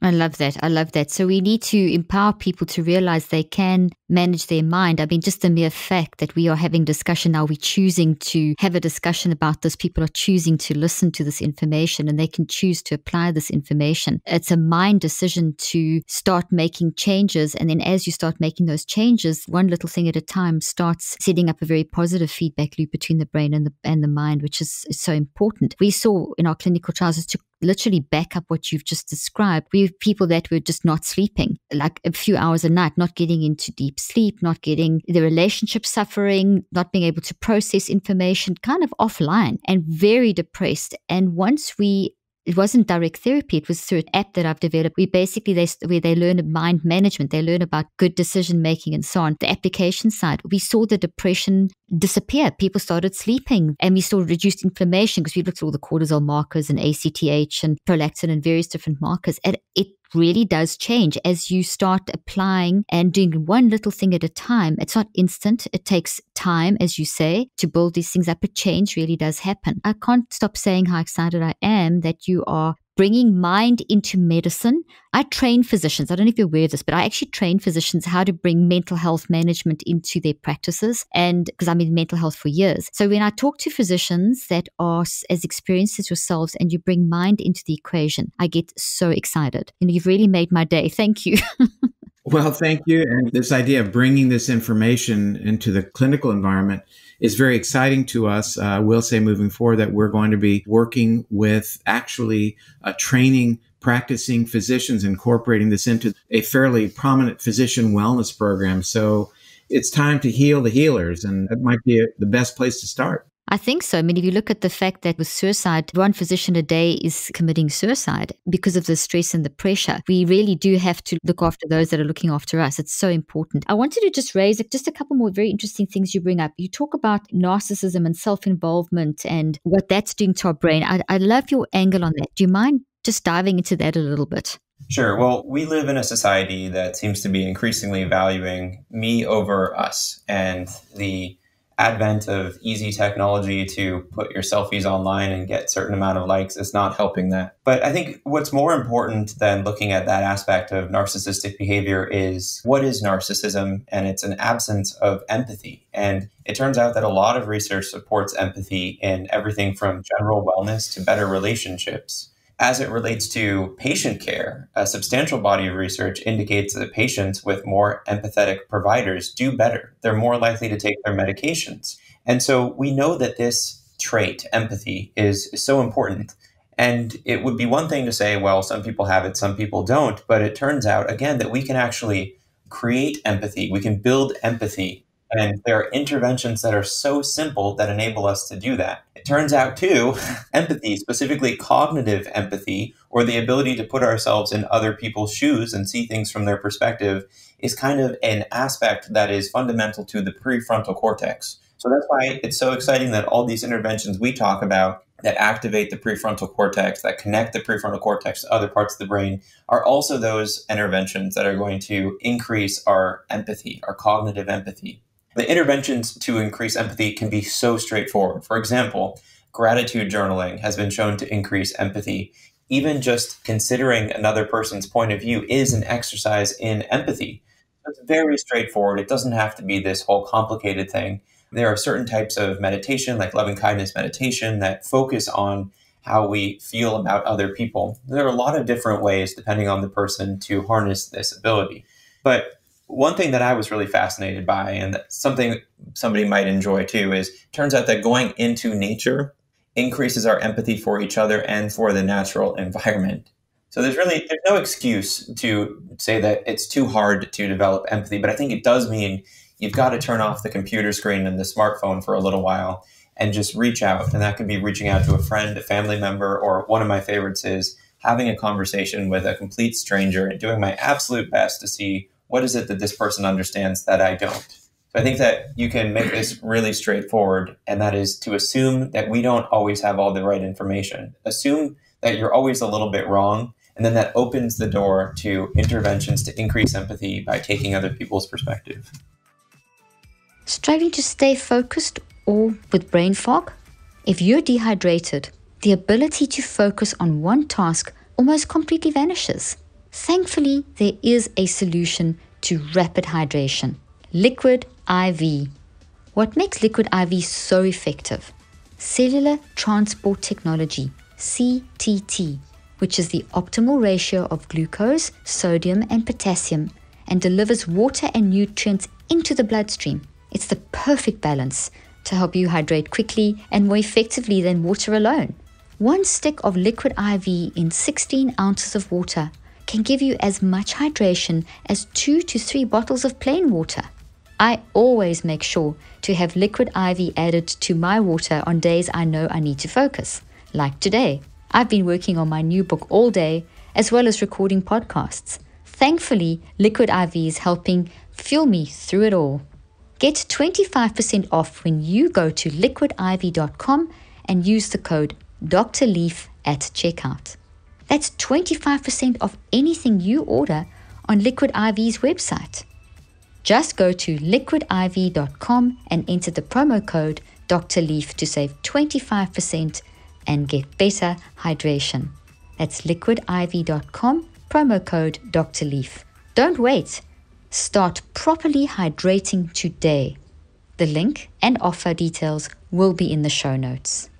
I love that. I love that. So we need to empower people to realize they can manage their mind. I mean, just the mere fact that we are having discussion now, we're choosing to have a discussion about this. People are choosing to listen to this information and they can choose to apply this information. It's a mind decision to start making changes. And then as you start making those changes, one little thing at a time starts setting up a very positive feedback loop between the brain and the, and the mind, which is, is so important. We saw in our clinical trials, to literally back up what you've just described. We have people that were just not sleeping, like a few hours a night, not getting into deep sleep, not getting the relationship suffering, not being able to process information, kind of offline and very depressed. And once we it wasn't direct therapy. It was through an app that I've developed. We basically they where they learn mind management, they learn about good decision making and so on. The application side, we saw the depression disappear. People started sleeping, and we saw reduced inflammation because we looked at all the cortisol markers and ACTH and prolactin and various different markers. And it really does change as you start applying and doing one little thing at a time. It's not instant. It takes time, as you say, to build these things up. But change really does happen. I can't stop saying how excited I am that you are bringing mind into medicine. I train physicians. I don't know if you're aware of this, but I actually train physicians how to bring mental health management into their practices. And because I'm in mental health for years. So when I talk to physicians that are as experienced as yourselves and you bring mind into the equation, I get so excited. You know, you've really made my day. Thank you. well, thank you. And this idea of bringing this information into the clinical environment is very exciting to us. Uh, I will say moving forward that we're going to be working with actually uh, training practicing physicians, incorporating this into a fairly prominent physician wellness program. So it's time to heal the healers, and that might be a, the best place to start. I think so. I mean, if you look at the fact that with suicide, one physician a day is committing suicide because of the stress and the pressure, we really do have to look after those that are looking after us. It's so important. I wanted to just raise just a couple more very interesting things you bring up. You talk about narcissism and self involvement and what that's doing to our brain. I, I love your angle on that. Do you mind just diving into that a little bit? Sure. Well, we live in a society that seems to be increasingly valuing me over us and the advent of easy technology to put your selfies online and get certain amount of likes is not helping that. But I think what's more important than looking at that aspect of narcissistic behavior is what is narcissism? And it's an absence of empathy. And it turns out that a lot of research supports empathy in everything from general wellness to better relationships. As it relates to patient care, a substantial body of research indicates that patients with more empathetic providers do better. They're more likely to take their medications. And so we know that this trait, empathy, is, is so important. And it would be one thing to say, well, some people have it, some people don't. But it turns out, again, that we can actually create empathy, we can build empathy and there are interventions that are so simple that enable us to do that. It turns out, too, empathy, specifically cognitive empathy, or the ability to put ourselves in other people's shoes and see things from their perspective, is kind of an aspect that is fundamental to the prefrontal cortex. So that's why it's so exciting that all these interventions we talk about that activate the prefrontal cortex, that connect the prefrontal cortex to other parts of the brain, are also those interventions that are going to increase our empathy, our cognitive empathy. The interventions to increase empathy can be so straightforward. For example, gratitude journaling has been shown to increase empathy. Even just considering another person's point of view is an exercise in empathy. It's very straightforward. It doesn't have to be this whole complicated thing. There are certain types of meditation, like loving kindness meditation, that focus on how we feel about other people. There are a lot of different ways, depending on the person, to harness this ability. But one thing that I was really fascinated by, and something somebody might enjoy too, is turns out that going into nature increases our empathy for each other and for the natural environment. So there's really there's no excuse to say that it's too hard to develop empathy, but I think it does mean you've got to turn off the computer screen and the smartphone for a little while and just reach out. And that could be reaching out to a friend, a family member, or one of my favorites is having a conversation with a complete stranger and doing my absolute best to see what is it that this person understands that I don't? So I think that you can make this really straightforward, and that is to assume that we don't always have all the right information. Assume that you're always a little bit wrong, and then that opens the door to interventions to increase empathy by taking other people's perspective. Struggling to stay focused or with brain fog? If you're dehydrated, the ability to focus on one task almost completely vanishes. Thankfully, there is a solution to rapid hydration liquid IV. What makes liquid IV so effective? Cellular Transport Technology, CTT, which is the optimal ratio of glucose, sodium, and potassium, and delivers water and nutrients into the bloodstream. It's the perfect balance to help you hydrate quickly and more effectively than water alone. One stick of liquid IV in 16 ounces of water can give you as much hydration as two to three bottles of plain water. I always make sure to have liquid IV added to my water on days I know I need to focus, like today. I've been working on my new book all day, as well as recording podcasts. Thankfully, Liquid IV is helping fuel me through it all. Get 25% off when you go to liquidiv.com and use the code Dr. Leaf at checkout. That's 25% off anything you order on Liquid IV's website. Just go to liquidiv.com and enter the promo code Dr. Leaf to save 25% and get better hydration. That's liquidiv.com, promo code Dr. Leaf. Don't wait. Start properly hydrating today. The link and offer details will be in the show notes.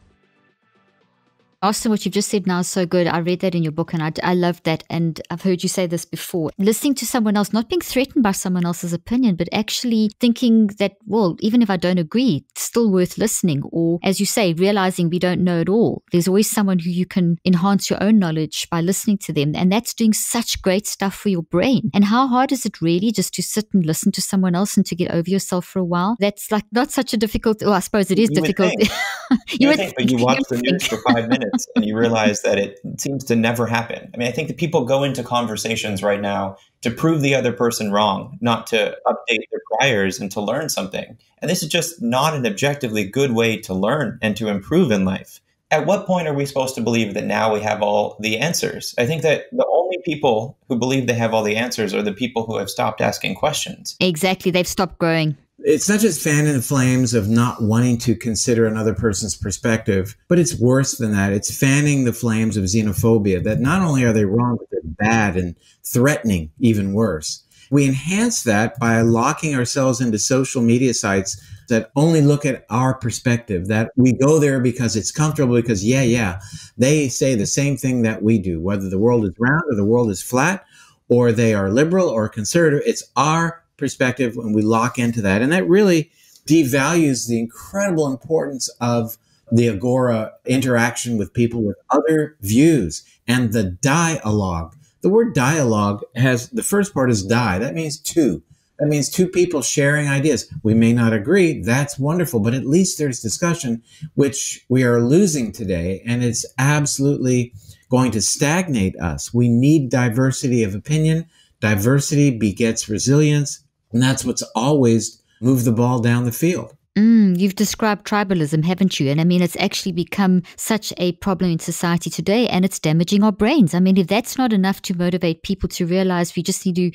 Austin, what you've just said now is so good. I read that in your book and I, I love that. And I've heard you say this before. Listening to someone else, not being threatened by someone else's opinion, but actually thinking that, well, even if I don't agree, it's still worth listening. Or, as you say, realizing we don't know it all. There's always someone who you can enhance your own knowledge by listening to them. And that's doing such great stuff for your brain. And how hard is it really just to sit and listen to someone else and to get over yourself for a while? That's like not such a difficult, well, I suppose it is you difficult. You, think, but you watch the news for five minutes and you realize that it seems to never happen. I mean, I think that people go into conversations right now to prove the other person wrong, not to update their priors and to learn something. And this is just not an objectively good way to learn and to improve in life. At what point are we supposed to believe that now we have all the answers? I think that the only people who believe they have all the answers are the people who have stopped asking questions. Exactly. They've stopped growing it's not just fanning the flames of not wanting to consider another person's perspective, but it's worse than that. It's fanning the flames of xenophobia that not only are they wrong, but they're bad and threatening, even worse. We enhance that by locking ourselves into social media sites that only look at our perspective, that we go there because it's comfortable, because, yeah, yeah, they say the same thing that we do, whether the world is round or the world is flat, or they are liberal or conservative. It's our perspective when we lock into that. And that really devalues the incredible importance of the Agora interaction with people with other views and the dialogue. The word dialogue has the first part is die. That means two. That means two people sharing ideas. We may not agree. That's wonderful, but at least there's discussion, which we are losing today. And it's absolutely going to stagnate us. We need diversity of opinion. Diversity begets resilience. And that's what's always moved the ball down the field. Mm, you've described tribalism, haven't you? And I mean, it's actually become such a problem in society today and it's damaging our brains. I mean, if that's not enough to motivate people to realize we just need to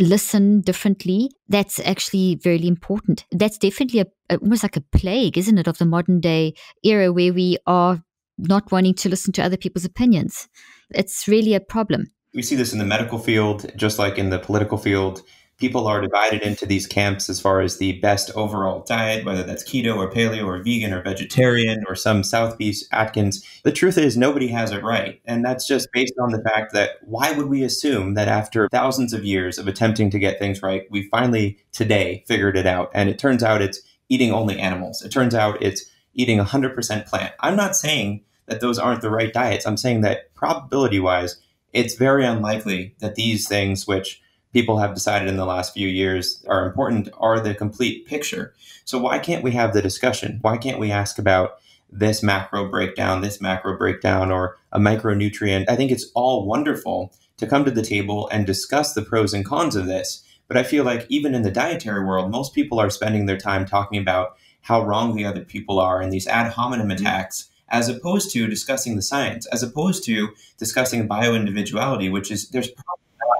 listen differently, that's actually very important. That's definitely a, a, almost like a plague, isn't it, of the modern day era where we are not wanting to listen to other people's opinions. It's really a problem. We see this in the medical field, just like in the political field people are divided into these camps as far as the best overall diet, whether that's keto or paleo or vegan or vegetarian or some South Beach Atkins. The truth is, nobody has it right. And that's just based on the fact that why would we assume that after thousands of years of attempting to get things right, we finally today figured it out? And it turns out it's eating only animals. It turns out it's eating 100% plant. I'm not saying that those aren't the right diets. I'm saying that probability wise, it's very unlikely that these things, which people have decided in the last few years are important are the complete picture. So why can't we have the discussion? Why can't we ask about this macro breakdown, this macro breakdown, or a micronutrient? I think it's all wonderful to come to the table and discuss the pros and cons of this. But I feel like even in the dietary world, most people are spending their time talking about how wrong the other people are and these ad hominem mm-hmm. attacks as opposed to discussing the science, as opposed to discussing bioindividuality, which is there's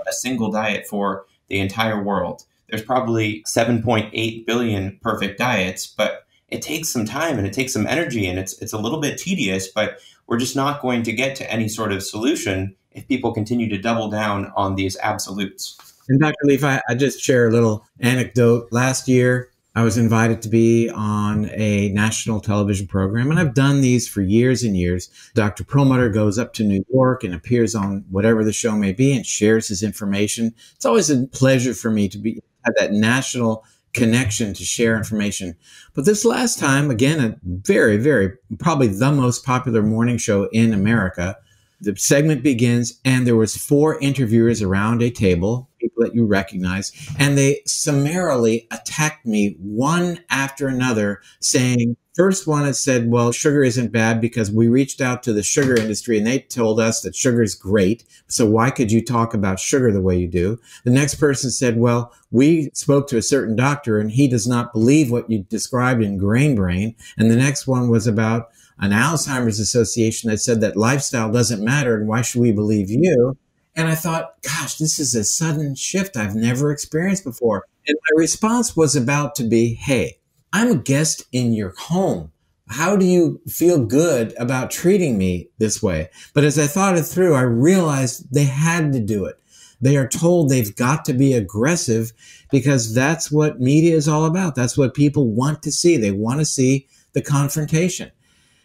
a single diet for the entire world. there's probably 7.8 billion perfect diets, but it takes some time and it takes some energy and it's it's a little bit tedious, but we're just not going to get to any sort of solution if people continue to double down on these absolutes. And Dr. Leaf, I, I just share a little anecdote. Last year, I was invited to be on a national television program, and I've done these for years and years. Dr. Perlmutter goes up to New York and appears on whatever the show may be and shares his information. It's always a pleasure for me to be have that national connection to share information. But this last time, again, a very, very probably the most popular morning show in America. The segment begins, and there was four interviewers around a table people that you recognize, and they summarily attacked me one after another, saying, First one had said, well, sugar isn't bad because we reached out to the sugar industry and they told us that sugar is great. So why could you talk about sugar the way you do? The next person said, well, we spoke to a certain doctor and he does not believe what you described in grain brain. And the next one was about an Alzheimer's association that said that lifestyle doesn't matter and why should we believe you? And I thought, gosh, this is a sudden shift I've never experienced before. And my response was about to be, hey, I'm a guest in your home. How do you feel good about treating me this way? But as I thought it through, I realized they had to do it. They are told they've got to be aggressive because that's what media is all about. That's what people want to see. They want to see the confrontation.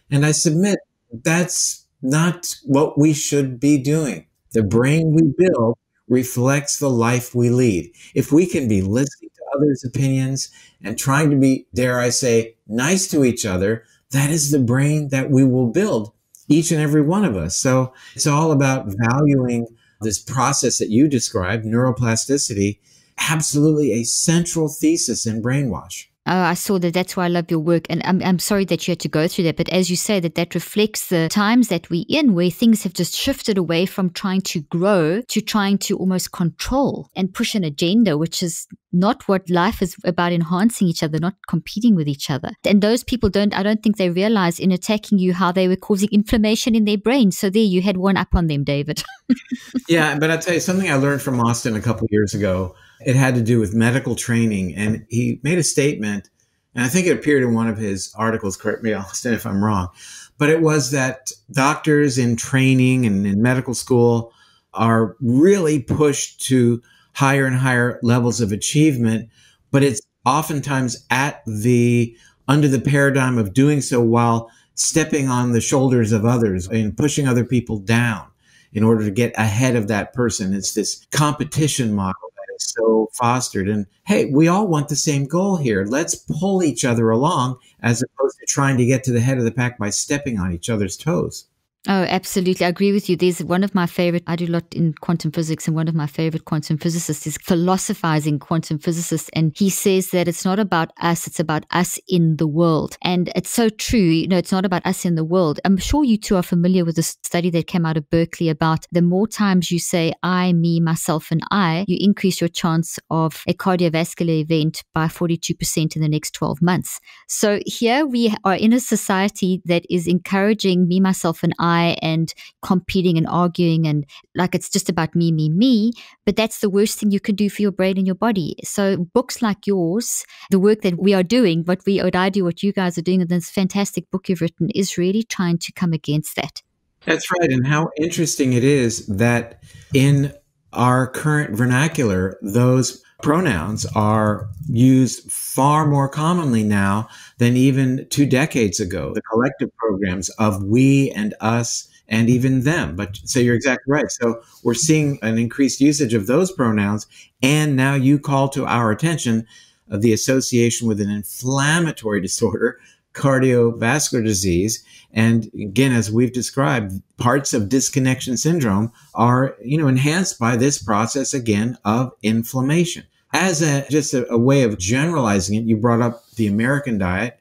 And I submit that's not what we should be doing. The brain we build reflects the life we lead. If we can be listening to others' opinions and trying to be, dare I say, nice to each other, that is the brain that we will build, each and every one of us. So it's all about valuing this process that you described, neuroplasticity, absolutely a central thesis in Brain Wash. Oh, I saw that. That's why I love your work. And I'm, I'm sorry that you had to go through that. But as you say, that that reflects the times that we're in where things have just shifted away from trying to grow to trying to almost control and push an agenda, which is not what life is about enhancing each other, not competing with each other. And those people don't, I don't think they realize in attacking you how they were causing inflammation in their brain. So there you had one up on them, David. yeah. But I'll tell you something I learned from Austin a couple years ago it had to do with medical training. And he made a statement, and I think it appeared in one of his articles, correct me, Austin, if I'm wrong, but it was that doctors in training and in medical school are really pushed to higher and higher levels of achievement, but it's oftentimes at the under the paradigm of doing so while stepping on the shoulders of others and pushing other people down in order to get ahead of that person. It's this competition model so fostered. And hey, we all want the same goal here. Let's pull each other along as opposed to trying to get to the head of the pack by stepping on each other's toes. Oh, absolutely. I agree with you. There's one of my favorite, I do a lot in quantum physics, and one of my favorite quantum physicists is philosophizing quantum physicist. And he says that it's not about us, it's about us in the world. And it's so true. You know, it's not about us in the world. I'm sure you two are familiar with the study that came out of Berkeley about the more times you say I, me, myself, and I, you increase your chance of a cardiovascular event by 42% in the next 12 months. So here we are in a society that is encouraging me, myself, and I I and competing and arguing and like it's just about me, me, me. But that's the worst thing you can do for your brain and your body. So books like yours, the work that we are doing, what we what I do, what you guys are doing, and this fantastic book you've written is really trying to come against that. That's right. And how interesting it is that in our current vernacular, those pronouns are used far more commonly now than even two decades ago. The collective programs of we and us and even them. But so you're exactly right. So we're seeing an increased usage of those pronouns. And now you call to our attention uh, the association with an inflammatory disorder, cardiovascular disease. And again, as we've described, parts of disconnection syndrome are, you know, enhanced by this process again of inflammation. As a, just a, a way of generalizing it, you brought up the American diet.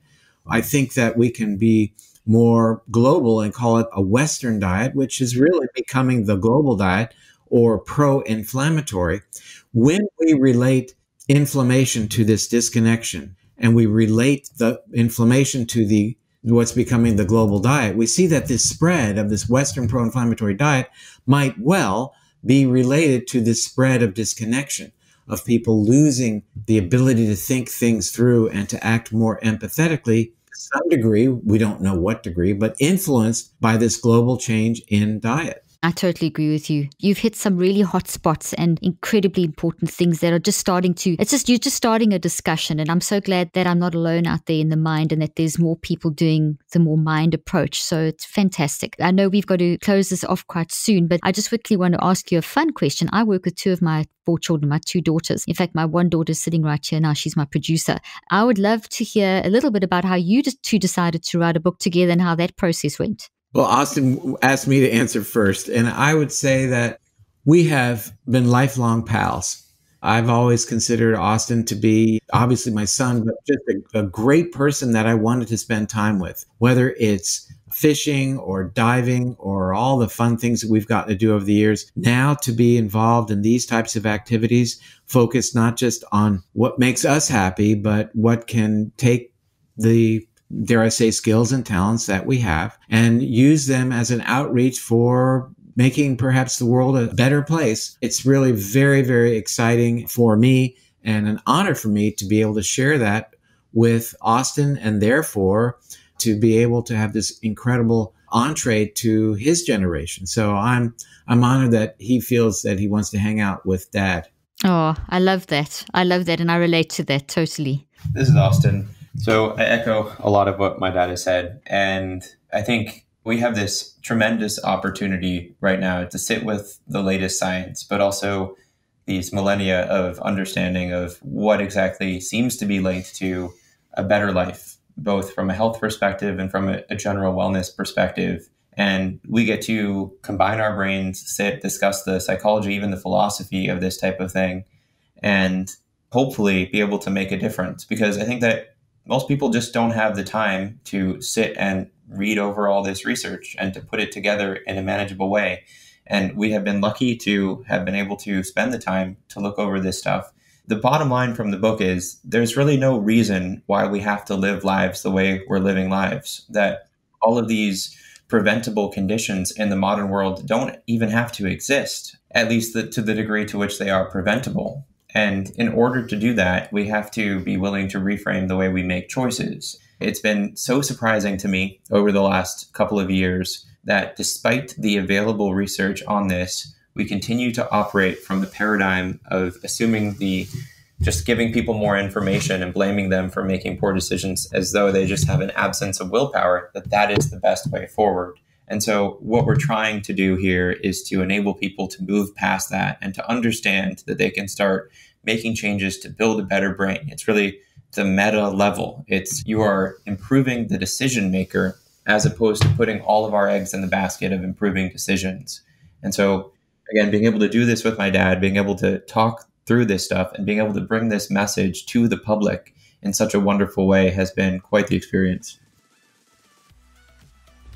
I think that we can be more global and call it a Western diet, which is really becoming the global diet or pro inflammatory. When we relate inflammation to this disconnection and we relate the inflammation to the what's becoming the global diet, we see that this spread of this Western pro inflammatory diet might well be related to this spread of disconnection of people losing the ability to think things through and to act more empathetically to some degree, we don't know what degree, but influenced by this global change in diet. I totally agree with you. You've hit some really hot spots and incredibly important things that are just starting to, it's just, you're just starting a discussion. And I'm so glad that I'm not alone out there in the mind and that there's more people doing the more mind approach. So it's fantastic. I know we've got to close this off quite soon, but I just quickly want to ask you a fun question. I work with two of my four children, my two daughters. In fact, my one daughter is sitting right here now. She's my producer. I would love to hear a little bit about how you two decided to write a book together and how that process went. Well, Austin asked me to answer first, and I would say that we have been lifelong pals. I've always considered Austin to be obviously my son, but just a, a, great person that I wanted to spend time with, whether it's fishing or diving or all the fun things that we've gotten to do over the years. Now to be involved in these types of activities, focused not just on what makes us happy, but what can take the dare I say, skills and talents that we have and use them as an outreach for making perhaps the world a better place. It's really very, very exciting for me and an honor for me to be able to share that with Austin and therefore to be able to have this incredible entree to his generation. So I'm I'm honored that he feels that he wants to hang out with dad. Oh, I love that. I love that and I relate to that totally. This is Austin. So I echo a lot of what my dad has said. And I think we have this tremendous opportunity right now to sit with the latest science, but also these millennia of understanding of what exactly seems to be linked to a better life, both from a health perspective and from a, a general wellness perspective. And we get to combine our brains, sit, discuss the psychology, even the philosophy of this type of thing, and hopefully be able to make a difference. Because I think that most people just don't have the time to sit and read over all this research and to put it together in a manageable way. And we have been lucky to have been able to spend the time to look over this stuff. The bottom line from the book is there's really no reason why we have to live lives the way we're living lives. That all of these preventable conditions in the modern world don't even have to exist, at least the, to the degree to which they are preventable. And in order to do that, we have to be willing to reframe the way we make choices. It's been so surprising to me over the last couple of years that despite the available research on this, we continue to operate from the paradigm of assuming the just giving people more information and blaming them for making poor decisions as though they just have an absence of willpower that that is the best way forward and so, what we're trying to do here is to enable people to move past that and to understand that they can start making changes to build a better brain. It's really the meta level. It's you are improving the decision maker as opposed to putting all of our eggs in the basket of improving decisions. And so, again, being able to do this with my dad, being able to talk through this stuff and being able to bring this message to the public in such a wonderful way has been quite the experience.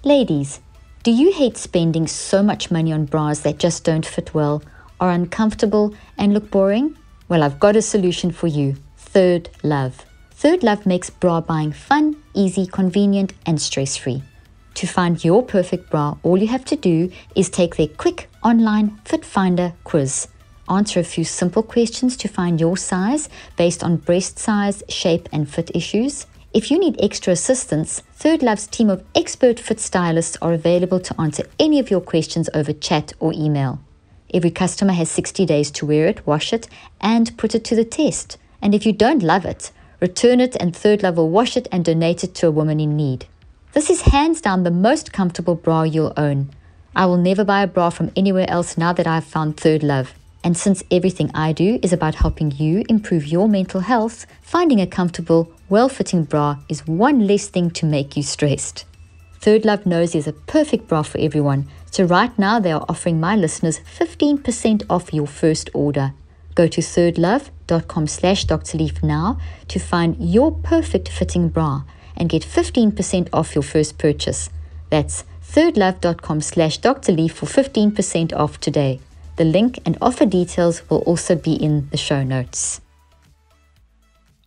Ladies, do you hate spending so much money on bras that just don't fit well, are uncomfortable, and look boring? Well, I've got a solution for you Third Love. Third Love makes bra buying fun, easy, convenient, and stress free. To find your perfect bra, all you have to do is take their quick online Fit Finder quiz. Answer a few simple questions to find your size based on breast size, shape, and fit issues. If you need extra assistance, Third Love's team of expert fit stylists are available to answer any of your questions over chat or email. Every customer has 60 days to wear it, wash it, and put it to the test. And if you don't love it, return it and Third Love will wash it and donate it to a woman in need. This is hands down the most comfortable bra you'll own. I will never buy a bra from anywhere else now that I've found Third Love. And since everything I do is about helping you improve your mental health, finding a comfortable, well fitting bra is one less thing to make you stressed. Third Love knows there's a perfect bra for everyone, so right now they are offering my listeners 15% off your first order. Go to thirdlove.com slash Dr. Leaf now to find your perfect fitting bra and get 15% off your first purchase. That's thirdlove.com slash Dr. Leaf for 15% off today. The link and offer details will also be in the show notes.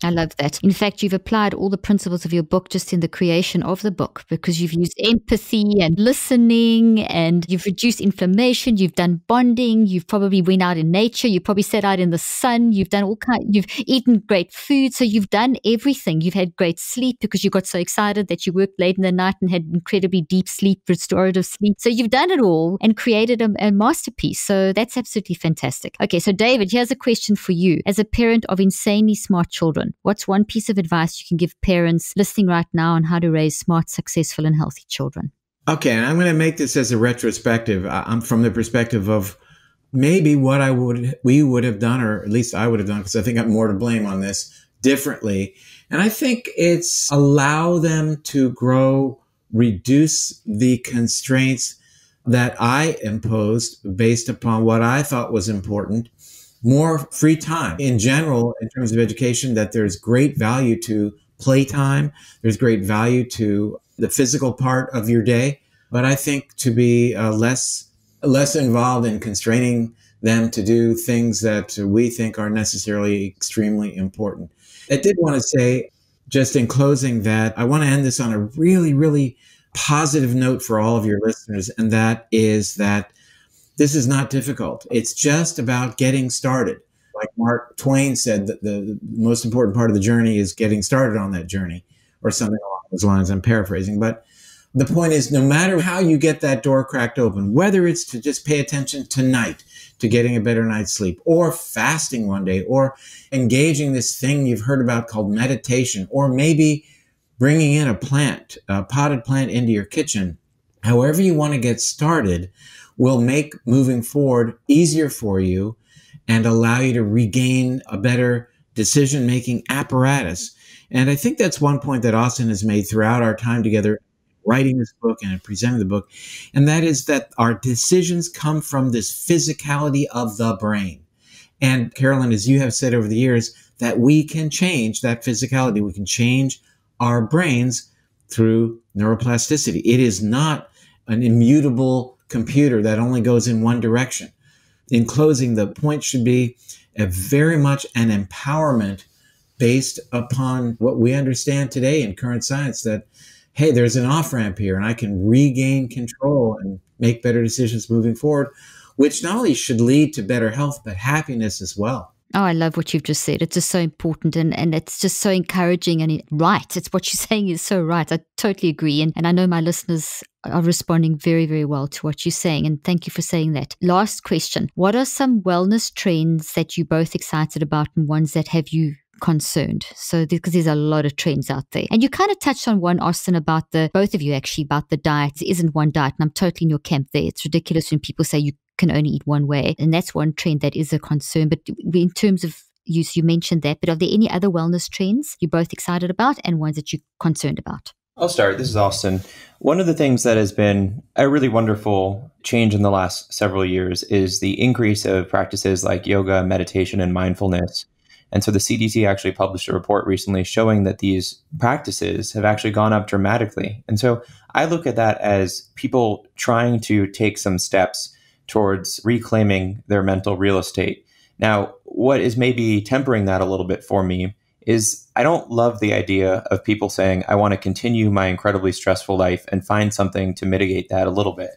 I love that. In fact, you've applied all the principles of your book just in the creation of the book because you've used empathy and listening and you've reduced inflammation, you've done bonding, you've probably went out in nature, you probably sat out in the sun, you've done all kind you've eaten great food, so you've done everything. You've had great sleep because you got so excited that you worked late in the night and had incredibly deep sleep, restorative sleep. So you've done it all and created a, a masterpiece. So that's absolutely fantastic. Okay, so David, here's a question for you. As a parent of insanely smart children, what's one piece of advice you can give parents listening right now on how to raise smart, successful, and healthy children? Okay, and I'm going to make this as a retrospective. I'm from the perspective of maybe what I would we would have done, or at least I would have done, because I think I'm more to blame on this differently. And I think it's allow them to grow, reduce the constraints that I imposed based upon what I thought was important more free time in general in terms of education that there's great value to playtime there's great value to the physical part of your day. But i think to be uh, less less involved in constraining them to do things that we think are necessarily extremely important. I did want to say just in closing that i want to end this on a really really positive note for all of your listeners and that is that this is not difficult. It's just about getting started. Like Mark Twain said, that the most important part of the journey is getting started on that journey, or something along those lines. I'm paraphrasing. But the point is, no matter how you get that door cracked open, whether it's to just pay attention tonight to getting a better night's sleep, or fasting one day, or engaging this thing you've heard about called meditation, or maybe bringing in a plant, a potted plant into your kitchen, however you want to get started, will make moving forward easier for you and allow you to regain a better decision making apparatus. And I think that's one point that Austin has made throughout our time together writing this book and presenting the book. And that is that our decisions come from this physicality of the brain. And Caroline, as you have said over the years, that we can change that physicality. We can change our brains through neuroplasticity. It is not an immutable computer that only goes in one direction. In closing, the point should be a very much an empowerment based upon what we understand today in current science that, hey, there's an off ramp here and I can regain control and make better decisions moving forward, which not only should lead to better health, but happiness as well. Oh, I love what you've just said. It's just so important and, and it's just so encouraging and right. It's what you're saying is so right. I totally agree. And, and I know my listeners are responding very, very well to what you're saying. And thank you for saying that. Last question What are some wellness trends that you're both excited about and ones that have you concerned. So because there's a lot of trends out there. And you kind of touched on one, Austin, about the both of you actually about the diet. It isn't one diet. And I'm totally in your camp there. It's ridiculous when people say you can only eat one way. And that's one trend that is a concern. But in terms of you, you mentioned that, but are there any other wellness trends you're both excited about and ones that you're concerned about? I'll start. This is Austin. One of the things that has been a really wonderful change in the last several years is the increase of practices like yoga, meditation, and mindfulness. And so the CDC actually published a report recently showing that these practices have actually gone up dramatically. And so I look at that as people trying to take some steps towards reclaiming their mental real estate. Now, what is maybe tempering that a little bit for me is I don't love the idea of people saying, I want to continue my incredibly stressful life and find something to mitigate that a little bit.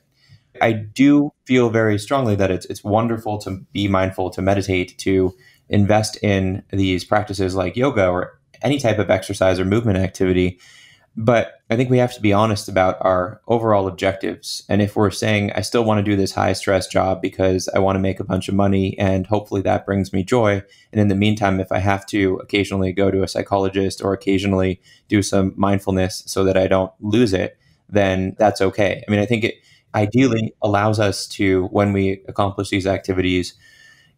I do feel very strongly that it's, it's wonderful to be mindful, to meditate, to invest in these practices like yoga or any type of exercise or movement activity but I think we have to be honest about our overall objectives. And if we're saying, I still want to do this high stress job because I want to make a bunch of money and hopefully that brings me joy. And in the meantime, if I have to occasionally go to a psychologist or occasionally do some mindfulness so that I don't lose it, then that's okay. I mean, I think it ideally allows us to, when we accomplish these activities,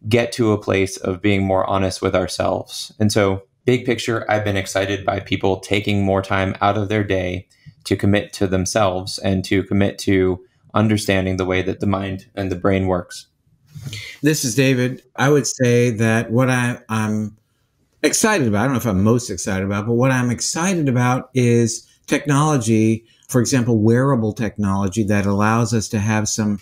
get to a place of being more honest with ourselves. And so big picture, I've been excited by people taking more time out of their day to commit to themselves and to commit to understanding the way that the mind and the brain works. This is David. I would say that what I, am excited about, I don't know if I'm most excited about, but what I'm excited about is technology, for example, wearable technology that allows us to have some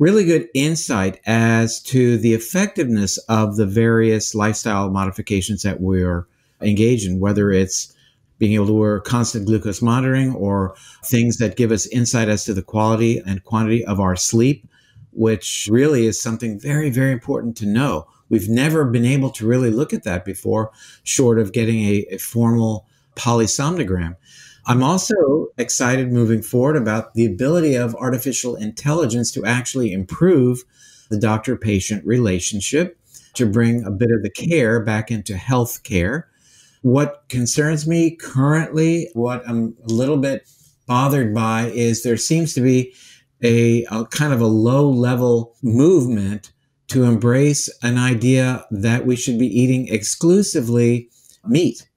really good insight as to the effectiveness of the various lifestyle modifications that we're engage in, whether it's being able to wear constant glucose monitoring or things that give us insight as to the quality and quantity of our sleep, which really is something very, very important to know. We've never been able to really look at that before, short of getting a, a formal polysomnogram. I'm also excited moving forward about the ability of artificial intelligence to actually improve the doctor patient relationship, to bring a bit of the care back into health care. What concerns me currently, what I'm a little bit bothered by, is there seems to be a, a kind of a low level movement to embrace an idea that we should be eating exclusively meat.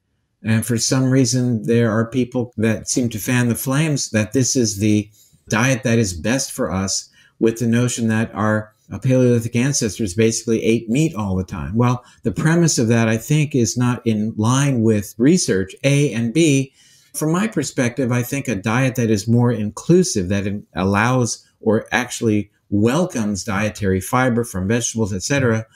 And for some reason, there are people that seem to fan the flames that this is the diet that is best for us with the notion that our Paleolithic ancestors basically ate meat all the time. Well, the premise of that, I think, is not in line with research, A and B. From my perspective, I think a diet that is more inclusive, that allows or actually welcomes dietary fiber from vegetables, etc.,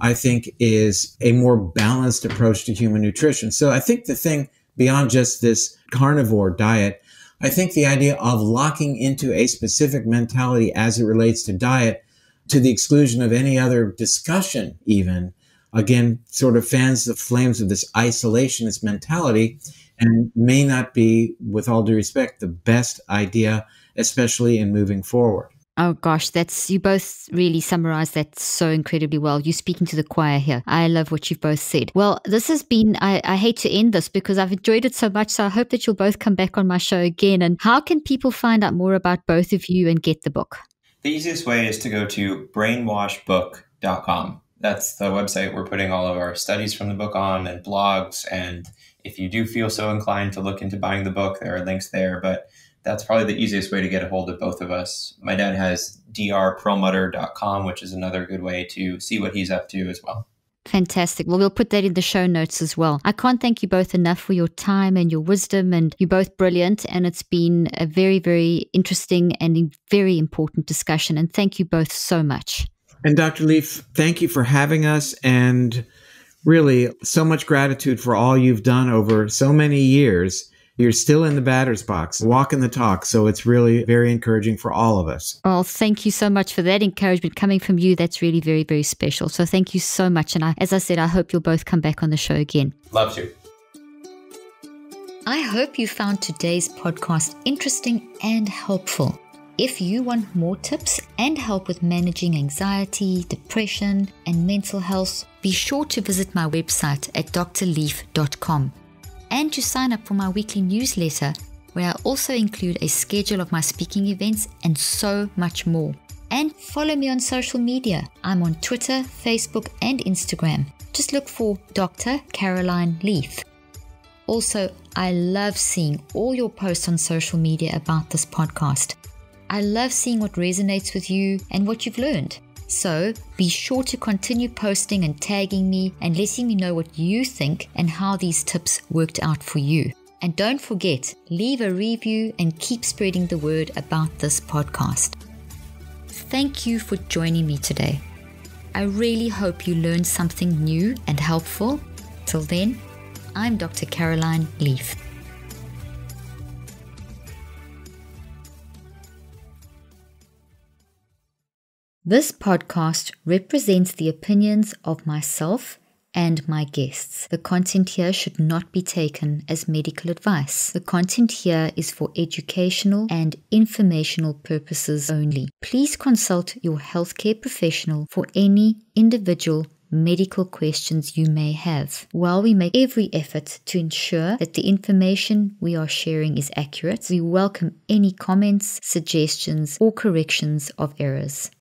I think is a more balanced approach to human nutrition. So I think the thing beyond just this carnivore diet, I think the idea of locking into a specific mentality as it relates to diet to the exclusion of any other discussion, even again, sort of fans the flames of this isolationist mentality and may not be, with all due respect, the best idea, especially in moving forward. Oh gosh, that's you both really summarized that so incredibly well. You're speaking to the choir here. I love what you've both said. Well, this has been I, I hate to end this because I've enjoyed it so much. So I hope that you'll both come back on my show again. And how can people find out more about both of you and get the book? The easiest way is to go to brainwashbook.com. That's the website we're putting all of our studies from the book on and blogs. And if you do feel so inclined to look into buying the book, there are links there. But that's probably the easiest way to get a hold of both of us. My dad has drperlmutter.com, which is another good way to see what he's up to as well. Fantastic. Well, we'll put that in the show notes as well. I can't thank you both enough for your time and your wisdom, and you're both brilliant. And it's been a very, very interesting and very important discussion. And thank you both so much. And Dr. Leaf, thank you for having us. And really, so much gratitude for all you've done over so many years you're still in the batter's box, walking the talk. So it's really very encouraging for all of us. Well, thank you so much for that encouragement coming from you. That's really very, very special. So thank you so much. And I, as I said, I hope you'll both come back on the show again. Love to. I hope you found today's podcast interesting and helpful. If you want more tips and help with managing anxiety, depression, and mental health, be sure to visit my website at drleaf.com and to sign up for my weekly newsletter, where I also include a schedule of my speaking events and so much more. And follow me on social media. I'm on Twitter, Facebook, and Instagram. Just look for Dr. Caroline Leaf. Also, I love seeing all your posts on social media about this podcast. I love seeing what resonates with you and what you've learned. So be sure to continue posting and tagging me and letting me know what you think and how these tips worked out for you. And don't forget, leave a review and keep spreading the word about this podcast. Thank you for joining me today. I really hope you learned something new and helpful. Till then, I'm Dr. Caroline Leaf. This podcast represents the opinions of myself and my guests. The content here should not be taken as medical advice. The content here is for educational and informational purposes only. Please consult your healthcare professional for any individual medical questions you may have. While we make every effort to ensure that the information we are sharing is accurate, we welcome any comments, suggestions, or corrections of errors.